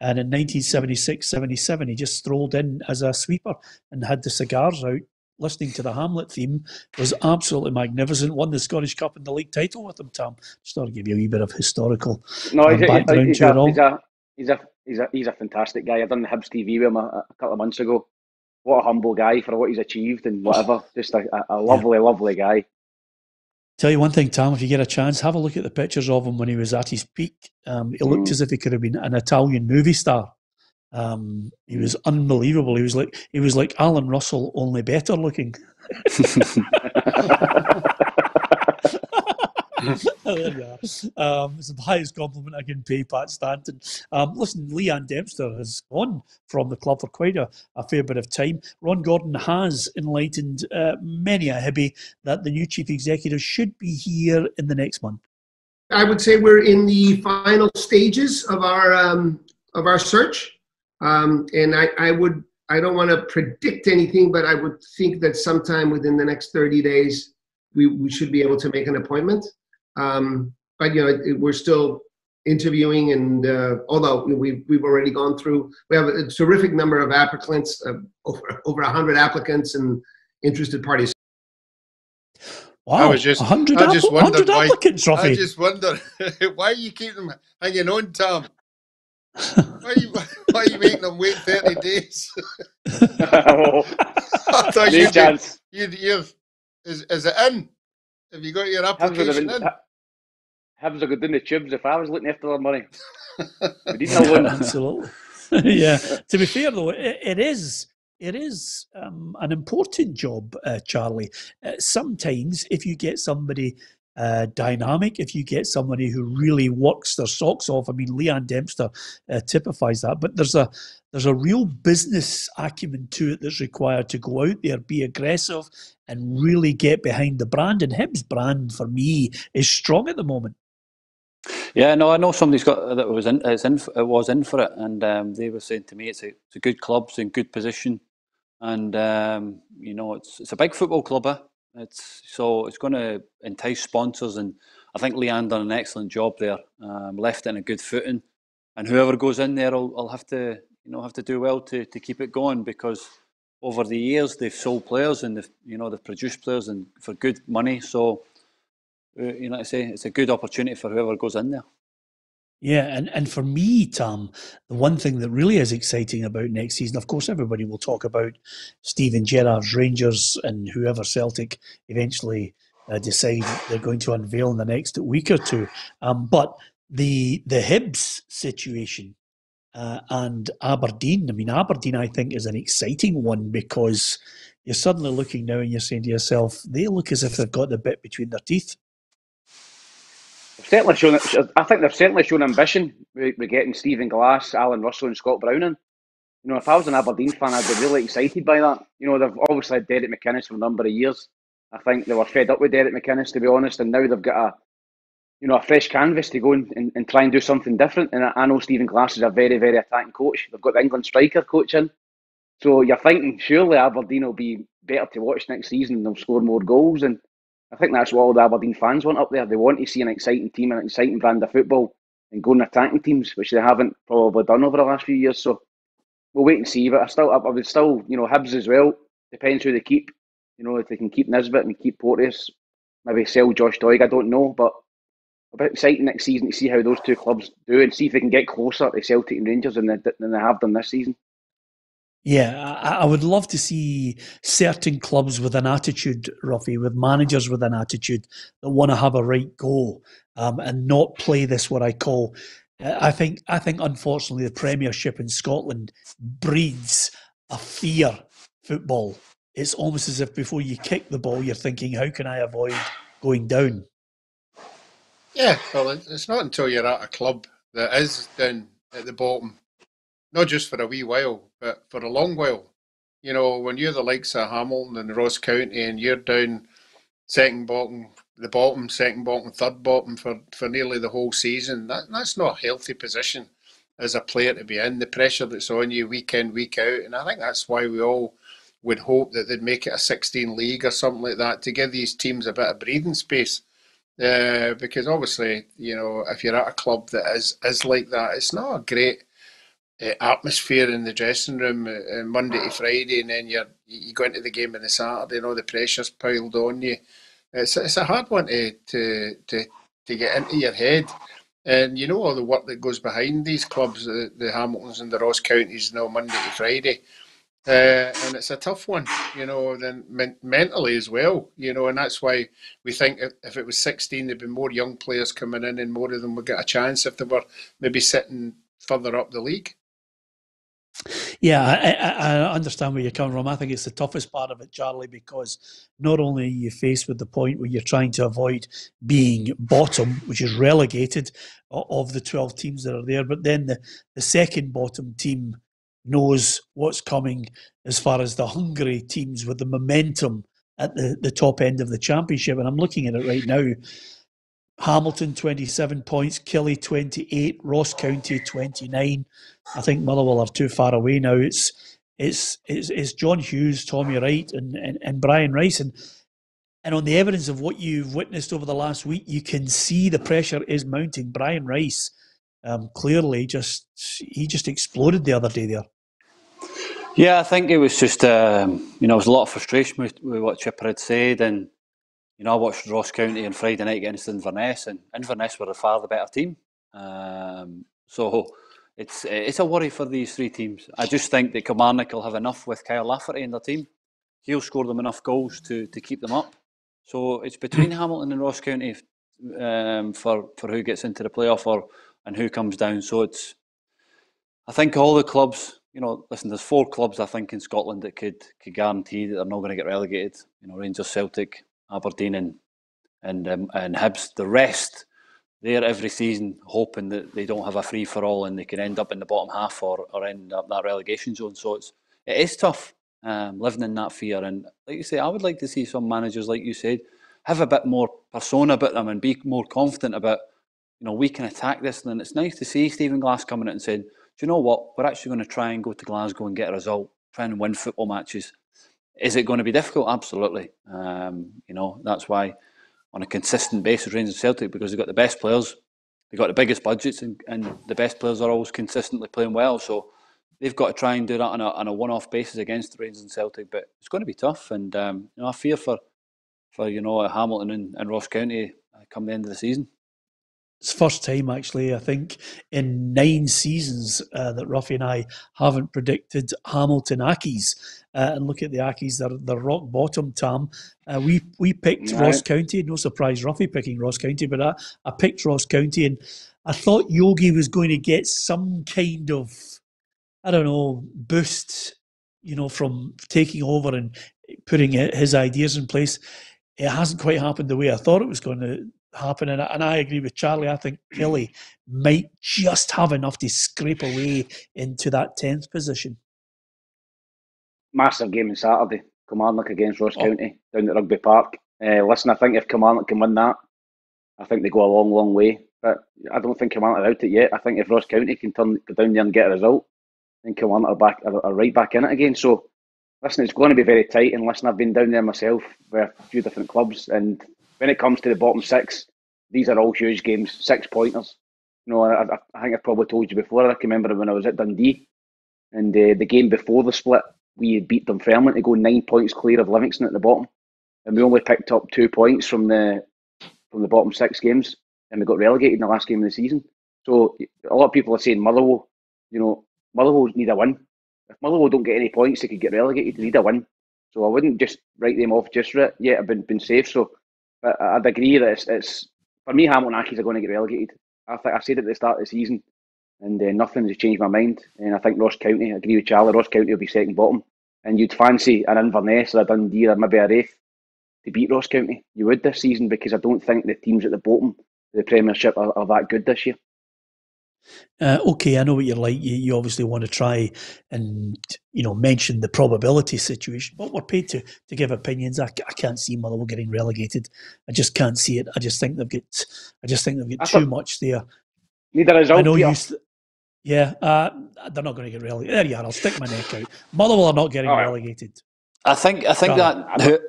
And in 1976 77, he just strolled in as a sweeper and had the cigars out, listening to the Hamlet theme. It Was absolutely magnificent. Won the Scottish Cup and the league title with him, Tom. Just thought I'd give you a wee bit of historical no, um, background he's, to it all he's a he's a he's a fantastic guy. I done the Hibs TV with him a, a, couple of months ago. What a humble guy for what he's achieved and whatever. Just a, a lovely, yeah. lovely guy. Tell you one thing, Tom. If you get a chance, have a look at the pictures of him when he was at his peak. Um, he looked mm. as if he could have been an Italian movie star. Um, he was unbelievable. He was like he was like Allan Russell, only better looking. there. Um, it's the highest compliment I can pay Pat Stanton. Um, listen, Leanne Dempster has gone from the club for quite a, a fair bit of time. Ron Gordon has enlightened uh, many a Hibby that the new chief executive should be here in the next month. I would say we're in the final stages of our um, of our search, um, and I, I would I don't want to predict anything, but I would think that sometime within the next 30 days, we, we should be able to make an appointment. Um, but you know, we're still interviewing, and uh, although we've we've already gone through, we have a terrific number of applicants, uh, over over hundred applicants and interested parties. Wow, I was just, 100 I just wondered why, applicants, Roughie. I just wonder why you keep them hanging on, Tom. why, you, why are you making them wait 30 days? I thought you'd, chance. You'd, you've, is, is it in? Have you got your application Hibs in? Hibs are good in the tubes if I was looking after their money. Absolutely. yeah. To be fair, though, it, it is it is um, an important job, uh, Charlie. Uh, sometimes, if you get somebody uh, dynamic, if you get somebody who really works their socks off, I mean, Leanne Dempster uh, typifies that. But there's a there's a real business acumen to it that's required to go out there, be aggressive, and really get behind the brand. And Hibs' brand, for me, is strong at the moment. Yeah, no, I know somebody's got that was in, it's in it was in for it, and um, they were saying to me it's a, it's a good club, it's in good position, and um, you know it's it's a big football club. Eh? It's so it's going to entice sponsors, and I think Leanne done an excellent job there. Um, left in a good footing, and whoever goes in there will, will have to you know have to do well to, to keep it going because over the years they've sold players and they've you know they've produced players and for good money. So uh, you know, I say it's a good opportunity for whoever goes in there. Yeah, and, and for me, Tom, the one thing that really is exciting about next season, of course, everybody will talk about Steven Gerrard's Rangers and whoever Celtic eventually uh, decide they're going to unveil in the next week or two. Um, but the the Hibs situation uh, and Aberdeen, I mean, Aberdeen, I think, is an exciting one because you're suddenly looking now and you're saying to yourself, they look as if they've got the bit between their teeth certainly shown. I think they've certainly shown ambition with, with getting Stephen Glass, Allan Russell, and Scott Browning. You know, if I was an Aberdeen fan, I'd be really excited by that. You know, they've obviously had Derek McInnes for a number of years. I think they were fed up with Derek McInnes, to be honest, and now they've got a, you know, a fresh canvas to go and, and, and try and do something different. And I, I know Stephen Glass is a very, very attacking coach. They've got the England striker coaching. So you're thinking surely Aberdeen will be better to watch next season and they'll score more goals. And I think that's what all the Aberdeen fans want up there. They want to see an exciting team, and an exciting brand of football, and going attacking teams, which they haven't probably done over the last few years. So we'll wait and see. But I still, I would still, you know, Hibs as well. Depends who they keep. You know, if they can keep Nisbet and keep Porteous, maybe sell Josh Doig. I don't know, but a bit exciting next season to see how those two clubs do and see if they can get closer to Celtic and Rangers than they, than they have done this season. Yeah, I, would love to see certain clubs with an attitude, Roughie, with managers with an attitude that want to have a right go um, and not play this what I call. I think I think unfortunately the Premiership in Scotland breeds a fear football. It's almost as if before you kick the ball, you're thinking, "How can I avoid going down?" Yeah, well, it's not until you're at a club that is down at the bottom not just for a wee while, but for a long while. You know, when you're the likes of Hamilton and Ross County and you're down second bottom, the bottom, second bottom, third bottom for, for nearly the whole season, that, that's not a healthy position as a player to be in. The pressure that's on you week in, week out. And I think that's why we all would hope that they'd make it a 16 league or something like that to give these teams a bit of breathing space. Uh, because obviously, you know, if you're at a club that is is like that, it's not a great uh, atmosphere in the dressing room uh, Monday to Friday, and then you're you go into the game on the Saturday, and all the pressure's piled on you. It's it's a hard one to to to, to get into your head. And you know all the work that goes behind these clubs, the, the Hamiltons and the Ross counties, now Monday to Friday. Uh, and it's a tough one, you know, then men- mentally as well, you know, and that's why we think if, if it was 16, there'd be more young players coming in and more of them would get a chance if they were maybe sitting further up the league. Yeah, I, I, understand where you're coming from. I think it's the toughest part of it, Charlie, because not only are you faced with the point where you're trying to avoid being bottom, which is relegated of the 12 teams that are there, but then the, the second bottom team knows what's coming as far as the hungry teams with the momentum at the, the top end of the championship. And I'm looking at it right now. Hamilton 27 points, Killie 28, Ross County 29. I think Motherwell are too far away now. It's it's it's, it's John Hughes, Tommy Wright, and, and, and Brian Rice. And, and on the evidence of what you've witnessed over the last week, you can see the pressure is mounting. Brian Rice um, clearly just he just exploded the other day there. Yeah, I think it was just um, you know there was a lot of frustration with, with what Chipper had said, and you know, I watched Ross County on Friday night against Inverness, and Inverness were a far the better team. Um, so it's it's a worry for these three teams. I just think that Kilmarnock will have enough with Kyle Lafferty in their team. He'll score them enough goals to, to keep them up. So it's between Hamilton and Ross County um, for for who gets into the playoff or and who comes down. So it's I think all the clubs. You know, listen. There's four clubs I think in Scotland that could could guarantee that they're not going to get relegated. You know, Rangers, Celtic, Aberdeen and and um, and Hibs. The rest, they're every season hoping that they don't have a free for all and they can end up in the bottom half or, or end up that relegation zone. So it's it is tough um, living in that fear. And like you say, I would like to see some managers, like you said, have a bit more persona about them and be more confident about, you know, we can attack this. And it's nice to see Stephen Glass coming out and saying, do you know what? We're actually going to try and go to Glasgow and get a result, try and win football matches. Is it going to be difficult? Absolutely. Um, you know, that's why on a consistent basis, Rangers Celtic, because they've got the best players, they've got the biggest budgets, and, and the best players are always consistently playing well. So they've got to try and do that on a, on a one-off basis against Rangers and Celtic. But it's going to be tough, and um, you know, I fear for for you know Hamilton and, and Ross County uh, come the end of the season. It's first time actually, I think, in nine seasons uh, that Roughie and I haven't predicted Hamilton Accies. Uh, and look at the Accies, they're, they're rock bottom, Tam. Uh, we we picked right. Ross County. No surprise, Roughie picking Ross County, but I, I picked Ross County and I thought Yogi was going to get some kind of, I don't know, boost, you know, from taking over and putting his ideas in place. It hasn't quite happened the way I thought it was going to happen. And, and I agree with Charlie. I think Killie might just have enough to scrape away into that 10th position. Massive game on Saturday. Kilmarnock against Ross oh. County down at Rugby Park. Uh, listen, I think if Kilmarnock can win that, I think they go a long, long way. But I don't think Kilmarnock are out it yet. I think if Ross County can turn go down there and get a result, then Kilmarnock are back are, are right back in it again. So listen, it's going to be very tight. And listen, I've been down there myself with a few different clubs, and when it comes to the bottom six, these are all huge games, six pointers. You know, I, I think I probably told you before. I can remember when I was at Dundee, and uh, the game before the split, we beat Dunfermline to go nine points clear of Livingston at the bottom, and we only picked up two points from the from the bottom six games, and we got relegated in the last game of the season. So a lot of people are saying Motherwell, you know, Motherwell need a win. If Motherwell don't get any points, they could get relegated. They need a win. So I wouldn't just write them off just yet. I've been been safe. So, but I'd agree that it's, it's for me, Hamilton Accies are going to get relegated. I think I said at the start of the season, and uh, nothing has changed my mind. And I think Ross County, I agree with Charlie, Ross County will be second bottom. And you'd fancy an Inverness or a Dundee or maybe a Raith to beat Ross County. You would this season because I don't think the teams at the bottom of the Premiership are, are that good this year. Uh, okay, I know what you're like. You, you obviously want to try and you know mention the probability situation, but we're paid to to give opinions. I, I can't see Motherwell getting relegated. I just can't see it. I just think they've got. I just think they've got too much there. Need a result. I know you. Yeah, uh, they're not going to get relegated. There you are. I'll stick my neck out. Motherwell are not getting right. relegated. I think. I think that.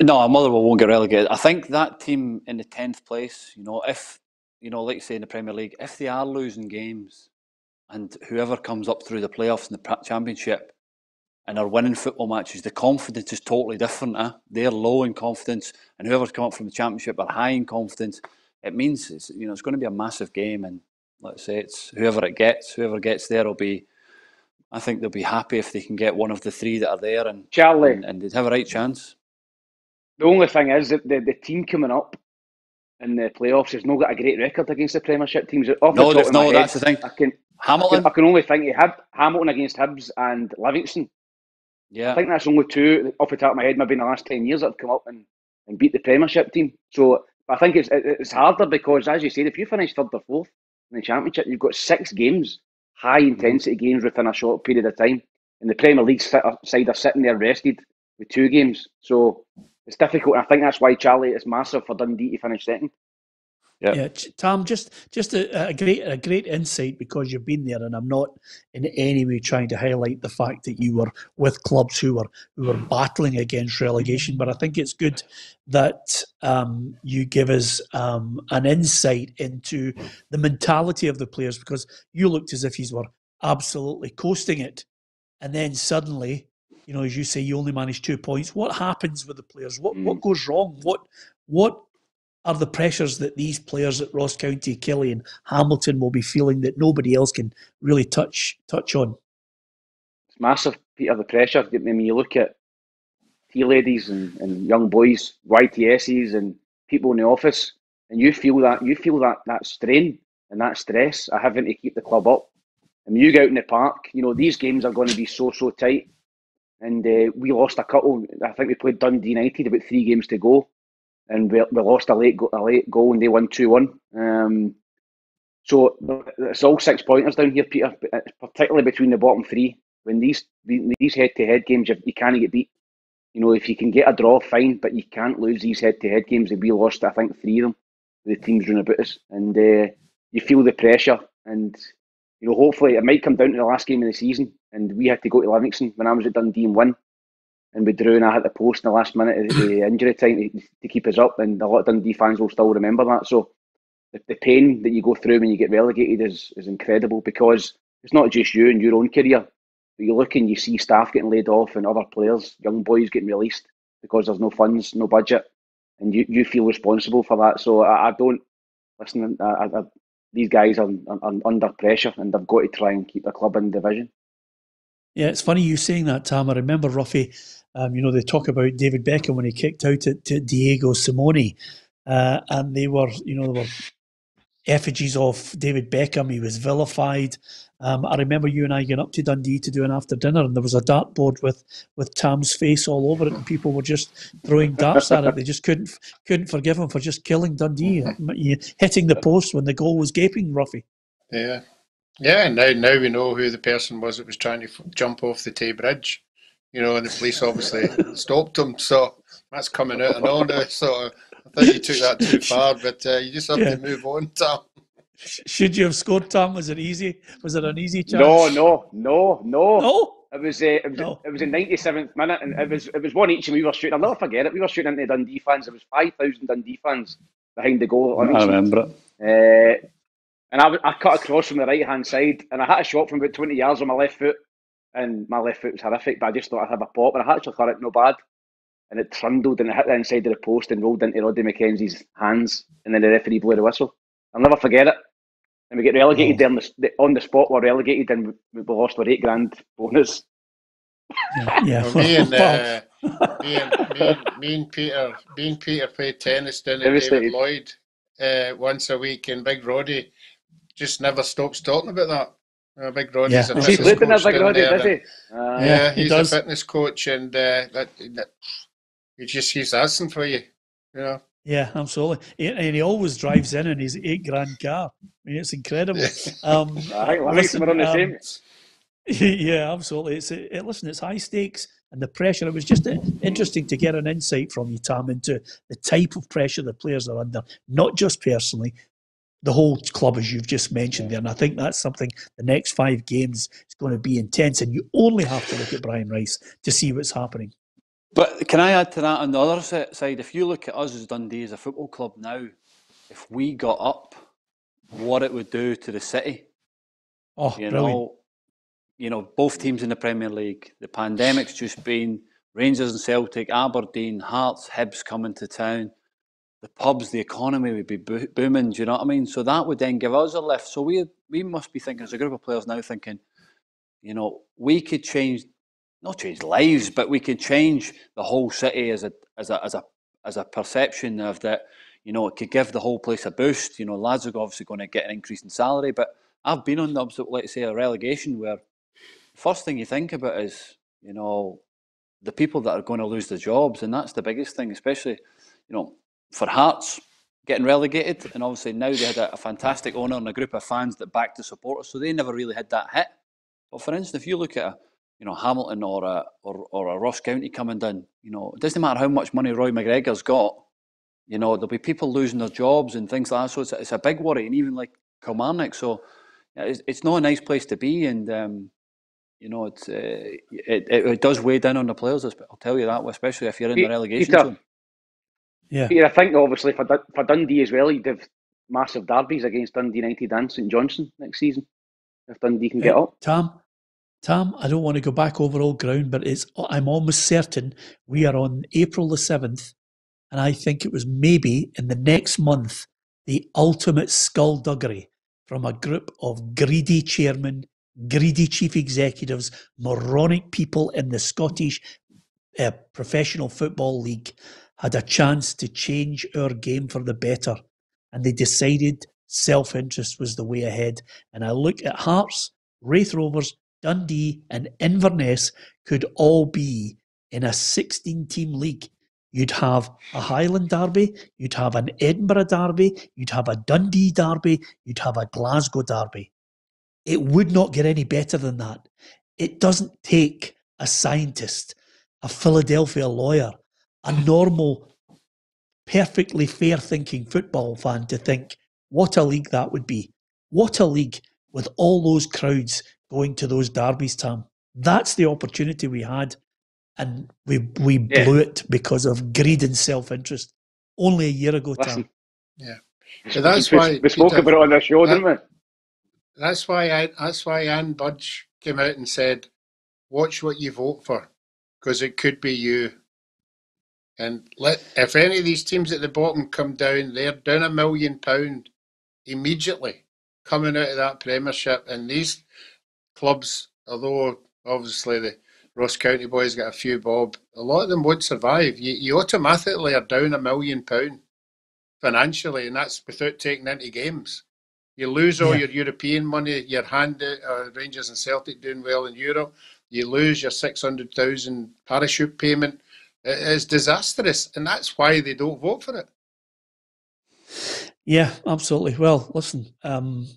No, Motherwell won't get relegated. I think that team in the tenth place. You know, if you know, like say in the Premier League, if they are losing games and whoever comes up through the playoffs in the Championship and are winning football matches, the confidence is totally different. Eh? They're low in confidence, and whoever's come up from the Championship are high in confidence. It means it's, you know it's going to be a massive game, and let's say it's whoever it gets, whoever gets there will be. I think they'll be happy if they can get one of the three that are there, and Charlie, and, and they'd have a right chance. The only thing is that the, the team coming up in the playoffs has not got a great record against the Premiership teams. Off no, the no, that's head, the thing. I can, Hamilton. I can, I can only think of Hib, Hamilton against Hibs and Livingston. Yeah, I think that's only two off the top of my head. Maybe in the last ten years that have come up and, and beat the Premiership team. So I think it's it's harder because, as you said, if you finish third or fourth in the Championship, you've got six games, high mm-hmm. intensity mm-hmm. games within a short period of time. And the Premier League side are sitting there rested with two games. So it's difficult. I think that's why Charlie is massive for Dundee to finish second. Yep. Yeah, Tom, just just a, a, great a great insight because you've been there, and I'm not in any way trying to highlight the fact that you were with clubs who were who were battling against relegation. But I think it's good that um, you give us um, an insight into the mentality of the players because you looked as if you were absolutely coasting it, and then suddenly you know, as you say, you only manage two points. What happens with the players? What mm. what goes wrong? What what are the pressures that these players at Ross County, Killie, and Hamilton will be feeling that nobody else can really touch touch on? It's massive, Peter. The pressure. I mean, you look at tea ladies and, and young boys, YTSs, and people in the office, and you feel that you feel that that strain and that stress of having to keep the club up. I And you go out in the park, you know these games are going to be so so tight and uh, we lost a couple. I think we played Dundee United about three games to go, and we, we lost a late go, a late goal, and they won two one. Um, so it's all six pointers down here, Peter. Particularly between the bottom three, when these these head to head games, you can't get beat. You know, if you can get a draw, fine, but you can't lose these head to head games. We lost, I think, three of them. The teams running about us, and uh, you feel the pressure. And you know, hopefully, it might come down to the last game of the season and we had to go to Livingston when I was at Dundee and win. And we drew and I had to post in the last minute of the injury time to, to, keep us up. And a lot of Dundee fans will still remember that. So the, the pain that you go through when you get relegated is, is incredible because it's not just you and your own career. But you look and you see staff getting laid off and other players, young boys getting released because there's no funds, no budget. And you, you feel responsible for that. So I, I don't listen, I, I, these guys are, are, under pressure and they've got to try and keep the club in division. Yeah, it's funny you saying that, Tam. I remember Roughie. Um, you know, they talk about David Beckham when he kicked out at, to Diego Simeone, uh, and they were, you know, they were effigies of David Beckham. He was vilified. Um, I remember you and I going up to Dundee to do an after dinner, and there was a dartboard with with Tam's face all over it, and people were just throwing darts at it. They just couldn't couldn't forgive him for just killing Dundee, hitting the post when the goal was gaping. Roughie. Yeah, yeah. Now now we know who the person was that was trying to f- jump off the Tay Bridge. You know, and the police obviously stopped him. So that's coming out and on now. So I think you took that too far, but uh, you just have yeah. to move on, Tam. Should you have scored, Tom? Was it easy? Was it an easy chance? No, no, no, no. No. It was uh, it was no. it was the ninety seventh minute, and it was it was one each, and we were shooting. I'll never forget it. We were shooting into Dundee fans. There was five thousand Dundee fans behind the goal. I remember it. Uh, and I, I cut across from the right hand side, and I had a shot from about twenty yards on my left foot, and my left foot was horrific. But I just thought I'd have a pop, and I actually thought it no bad, and it trundled and it hit the inside of the post and rolled into Roddy McKenzie's hands, and then the referee blew the whistle. I'll never forget it and we get relegated oh. there the, on the spot. We're relegated and we, we lost our eight grand bonus. Yeah, yeah. Well, me, and, uh, me, and, me, and, me and Peter, me and Peter played tennis down at David Lloyd uh, once a week, and Big Roddy just never stops talking about that. Uh, Big Roddy's yeah. a fitness coach. Big Roddy, does he? Uh, yeah, yeah, he's he a fitness coach, and uh, that, that, he just he's asking for you, you know. Yeah, absolutely. And he always drives in in his eight grand car. I mean, it's incredible. Um, I think listen, on the um, same. Yeah, absolutely. It's it, listen, it's high stakes and the pressure. It was just interesting to get an insight from you, Tam, into the type of pressure the players are under, not just personally, the whole club, as you've just mentioned there. And I think that's something the next five games is going to be intense. And you only have to look at Brian Rice to see what's happening. But can I add to that on the other side? If you look at us as Dundee as a football club now, if we got up, what it would do to the city. Oh, you brilliant. know, you know, both teams in the Premier League. The pandemic's just been Rangers and Celtic, Aberdeen, Hearts, Hibs coming to town. The pubs, the economy would be booming. Do you know what I mean? So that would then give us a lift. So we we must be thinking as a group of players now, thinking, you know, we could change not change lives, but we could change the whole city as a as a as a as a perception of that. You know, it could give the whole place a boost. You know, lads are obviously going to get an increase in salary, but I've been on the let's say, a relegation where the first thing you think about is, you know, the people that are going to lose their jobs, and that's the biggest thing, especially, you know, for Hearts getting relegated, and obviously now they had a, a fantastic owner and a group of fans that backed the supporters, so they never really had that hit. But for instance, if you look at a you know, Hamilton or a or, or a Ross County coming down. You know, it doesn't matter how much money Roy MacGregor's got. You know, there'll be people losing their jobs and things like that. So it's a, it's a big worry, and even like Kilmarnock. So it's, it's not a nice place to be, and um, you know, it's uh, it, it, it does weigh down on the players. I'll tell you that, especially if you're in the relegation Peter, zone. Yeah, Peter, I think obviously for for Dundee as well, you'd have massive derbies against Dundee United and St Johnstone next season if Dundee can get up. Tom, Tom, I don't want to go back over old ground, but it's I'm almost certain we are on April the 7th, and I think it was maybe in the next month the ultimate skullduggery from a group of greedy chairmen, greedy chief executives, moronic people in the Scottish uh, Professional Football League had a chance to change our game for the better. And they decided self interest was the way ahead. And I look at Hearts, Raith Rovers, Dundee, and Inverness could all be in a 16 team league. You'd have a Highland Derby, you'd have an Edinburgh Derby, you'd have a Dundee Derby, you'd have a Glasgow Derby. It would not get any better than that. It doesn't take a scientist, a Philadelphia lawyer, a normal, perfectly fair thinking football fan to think what a league that would be. What a league with all those crowds going to those derbies, Tom. That's the opportunity we had, and we we yeah. blew it because of greed and self interest. Only a year ago, Listen, Tom. Yeah, so that's why we spoke about it on the show, that, didn't we? That's why I, that's why Anne Budge came out and said, "Watch what you vote for, because it could be you." And let if any of these teams at the bottom come down, they're down a million pound immediately coming out of that Premiership. And these clubs, although obviously the Ross County boys got a few bob, a lot of them won't survive. You, you automatically are down a million pound financially, and that's without taking into games. You lose all yeah. your European money, your hand uh, Rangers and Celtic doing well in Europe. You lose your 600,000 parachute payment. It is disastrous, and that's why they don't vote for it. Yeah, absolutely. Well, listen, um,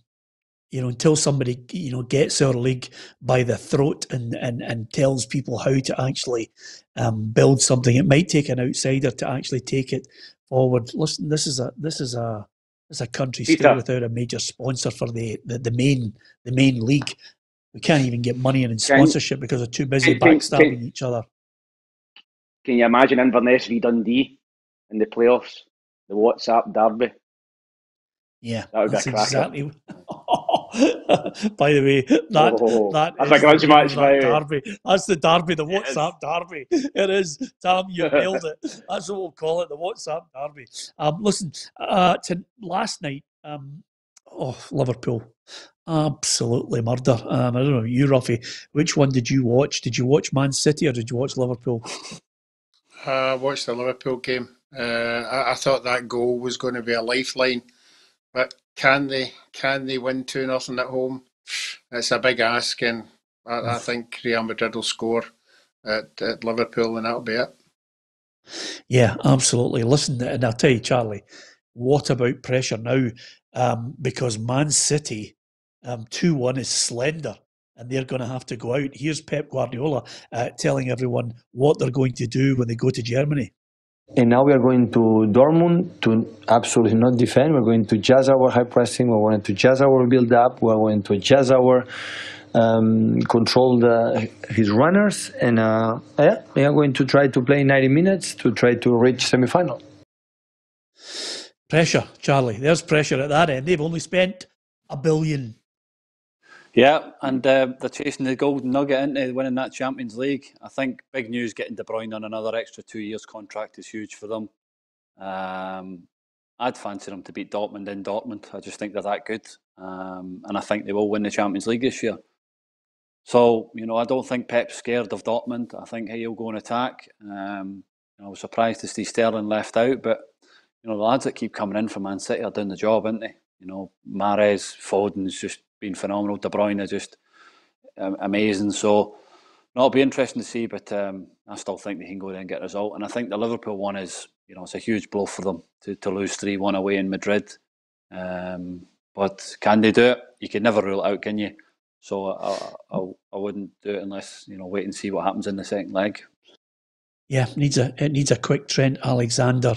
you know, until somebody you know gets our league by the throat and and and tells people how to actually um, build something, it might take an outsider to actually take it forward. Listen, this is a this is a this is a country Peter. still without a major sponsor for the, the the main the main league. We can't even get money in sponsorship because they're too busy can, backstabbing can, each other. Can you imagine Inverness v Dundee in the playoffs, the WhatsApp derby? Yeah, that would be exactly. by the way, that oh, that that's a grudge match. That derby. That's the derby, the WhatsApp derby. It is. Tom, you nailed it. That's what we'll call it, the WhatsApp derby. Um, listen, uh, to last night, um, oh Liverpool, absolutely murder. Um, I don't know you, Roughie. Which one did you watch? Did you watch Man City or did you watch Liverpool? I watched the Liverpool game. Uh, I, I thought that goal was going to be a lifeline but can they can they win two nothing at home? It's a big ask, and I, I think Real Madrid will score at, at Liverpool, and that'll be it. Yeah, absolutely. Listen, and I'll tell you, Charlie, what about pressure now? Um, because Man City, um, 2 1 is slender and they're going to have to go out. Here's Pep Guardiola uh, telling everyone what they're going to do when they go to Germany. And now we are going to Dortmund to absolutely not defend. We're going to adjust our high pressing. We're going to adjust our build up. We're going to adjust our um, control the, his runners. And uh, yeah, we are going to try to play 90 minutes to try to reach semi-final. Pressure, Charlie. There's pressure at that end. They've only spent a billion yeah, and uh, they're chasing the golden nugget into winning that Champions League. I think big news getting De Bruyne on another extra two years contract is huge for them. Um, I'd fancy them to beat Dortmund in Dortmund. I just think they're that good, um, and I think they will win the Champions League this year. So you know, I don't think Pep's scared of Dortmund. I think he'll go and attack. Um, you know, I was surprised to see Sterling left out, but you know, the lads that keep coming in from Man City are doing the job, aren't they? You know, Mahrez, Foden's just been phenomenal. De Bruyne is just um, amazing. So, no, it'll be interesting to see, but um, I still think they can go there and get a result. And I think the Liverpool one is, you know, it's a huge blow for them to, to lose 3 1 away in Madrid. Um, but can they do it? You can never rule it out, can you? So I, I, I wouldn't do it unless, you know, wait and see what happens in the second leg. Yeah, needs a it needs a quick Trent Alexander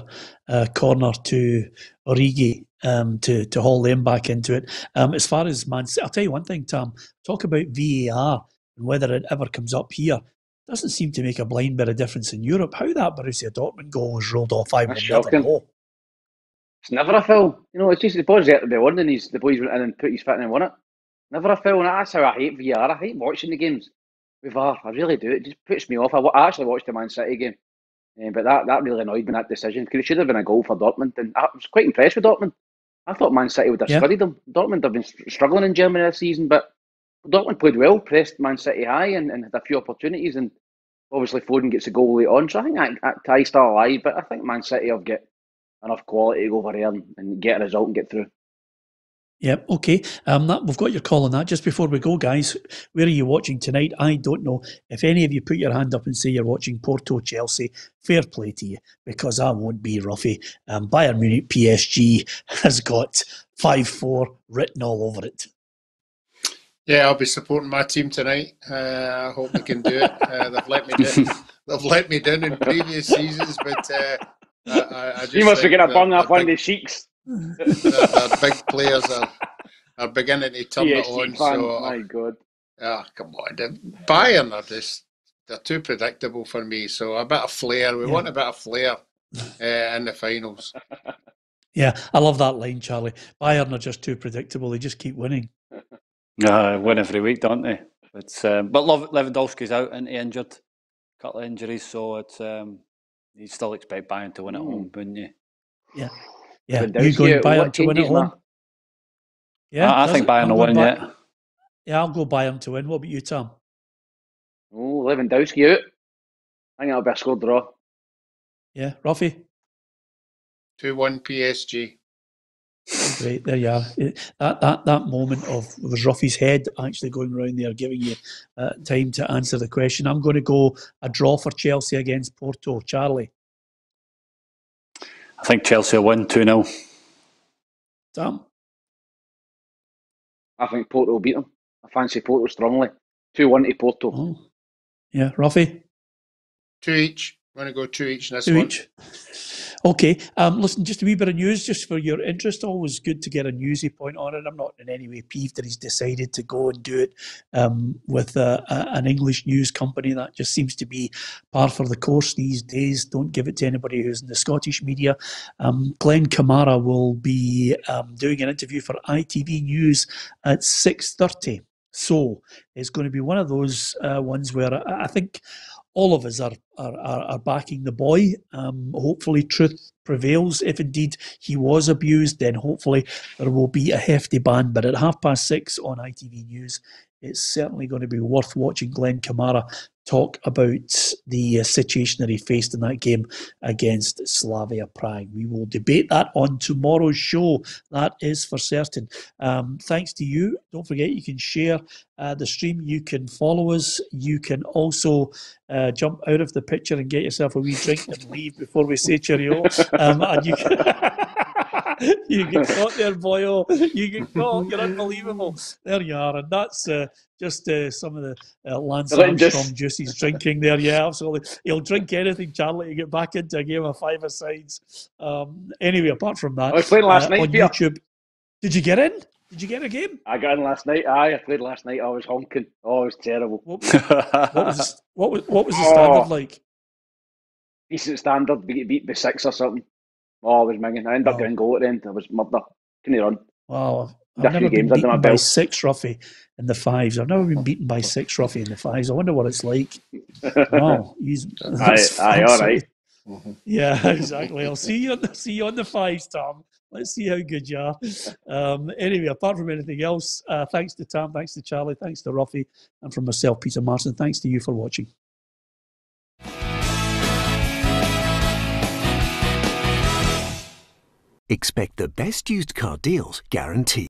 uh, corner to Origi um, to to haul them back into it. Um, as far as Man City, I'll tell you one thing, Tom. Talk about VAR and whether it ever comes up here doesn't seem to make a blind bit of difference in Europe. How that Borussia Dortmund goal was rolled off, I will never know. It's never a foul. You know, it's just the boys get to be and he's the boys went in and put his foot in and won it. Never a foul, and that's how I hate VAR. I hate watching the games with VAR. I really do. It just puts me off. I, I actually watched the Man City game, um, but that, that really annoyed me that decision because it should have been a goal for Dortmund, and I was quite impressed with Dortmund. I thought Man City would have yeah. studied them. Dortmund have been struggling in Germany this season, but Dortmund played well, pressed Man City high, and, and had a few opportunities. And obviously Foden gets a goal late on, so I think that, that tie's still alive. But I think Man City have got enough quality to go over there and, and get a result and get through. Yep. Okay. Um, that, we've got your call on that. Just before we go, guys, where are you watching tonight? I don't know. If any of you put your hand up and say you're watching Porto Chelsea, fair play to you because I won't be Roughie. Um, Bayern Munich PSG has got five four written all over it. Yeah, I'll be supporting my team tonight. Uh, I hope they can do it. Uh, they've let me down. they've let me down in previous seasons, but uh, I, I, just you must be getting a bung up one of the sheiks the, big players are, are beginning to turn PSG it on. Fan, so, my God. Yeah, come on. The Bayern are just, they're too predictable for me. So a bit of flair. We yeah. want a bit of flair uh, in the finals. Yeah, I love that line, Charlie. Bayern are just too predictable. They just keep winning. Uh, win every week, don't they? It's, um, but Lewandowski's out and he injured, a couple of injuries, so it's um, you still expect Bayern to win at home, wouldn't you? Yeah. Yeah, you going Bayern to win at home? Yeah, I, I think Bayern will win. Yeah. Yeah, I'll go Bayern to win. What about you, Tom? Oh, Lewandowski out. I think it'll be a score draw. Yeah, Roughie? 2 1 PSG. Great, there you are. That that that moment of was Roughie's head actually going around there, giving you uh, time to answer the question. I'm going to go a draw for Chelsea against Porto. Charlie, I think Chelsea will win two 0 Sam, I think Porto will beat them. I fancy Porto strongly. Two one to Porto. Oh. Yeah, Roughie. Two each. I'm going to go two each in this two one. Each. Okay. Um, listen, just a wee bit of news, just for your interest. Always good to get a newsy point on it. I'm not in any way peeved that he's decided to go and do it um, with a, a, an English news company. That just seems to be par for the course these days. Don't give it to anybody who's in the Scottish media. Um, Glenn Kamara will be um, doing an interview for ITV News at 6.30. So it's going to be one of those uh, ones where I, I think all of us are are, are, backing the boy. Um, hopefully, truth prevails. If indeed he was abused, then hopefully there will be a hefty ban. But at half past six on ITV News, it's certainly going to be worth watching Glenn Kamara talk about the uh, situation that he faced in that game against Slavia Prague. We will debate that on tomorrow's show. That is for certain. Um, thanks to you. Don't forget you can share uh, the stream. You can follow us. You can also uh, jump out of the picture and get yourself a wee drink and leave before we say cheerio. Um, and you can. you get caught there, boyo. You get caught. You're unbelievable. There you are, and that's uh, just uh, some of the uh, Lance Armstrong just... juice he's drinking there. Yeah, absolutely. He'll drink anything, Charlie, to get back into a game of five sides. Um, anyway, apart from that, I was playing last uh, night on Peter. YouTube. Did you get in? Did you get a game? I got in last night. Aye, I played last night. I was honking. Oh, it was terrible. What, what was what was what was the standard oh, like? Decent standard. Beat beat by six or something. Oh, I was minging. I ended up getting goal at the end. I was murder. Couldn't run. Wow. I've never been beaten by six Roughie in the fives. I've never been beaten by six Roughie in the fives. I wonder what it's like. wow, he's aye, aye, all right. Yeah, exactly. I'll see you. On the, see you on the fives, Tom. Let's see how good you are. Um, anyway, apart from anything else, uh, thanks to Tom, thanks to Charlie, thanks to Roughie, and from myself, Peter Martin. Thanks to you for watching. Expect the best used car deals guaranteed.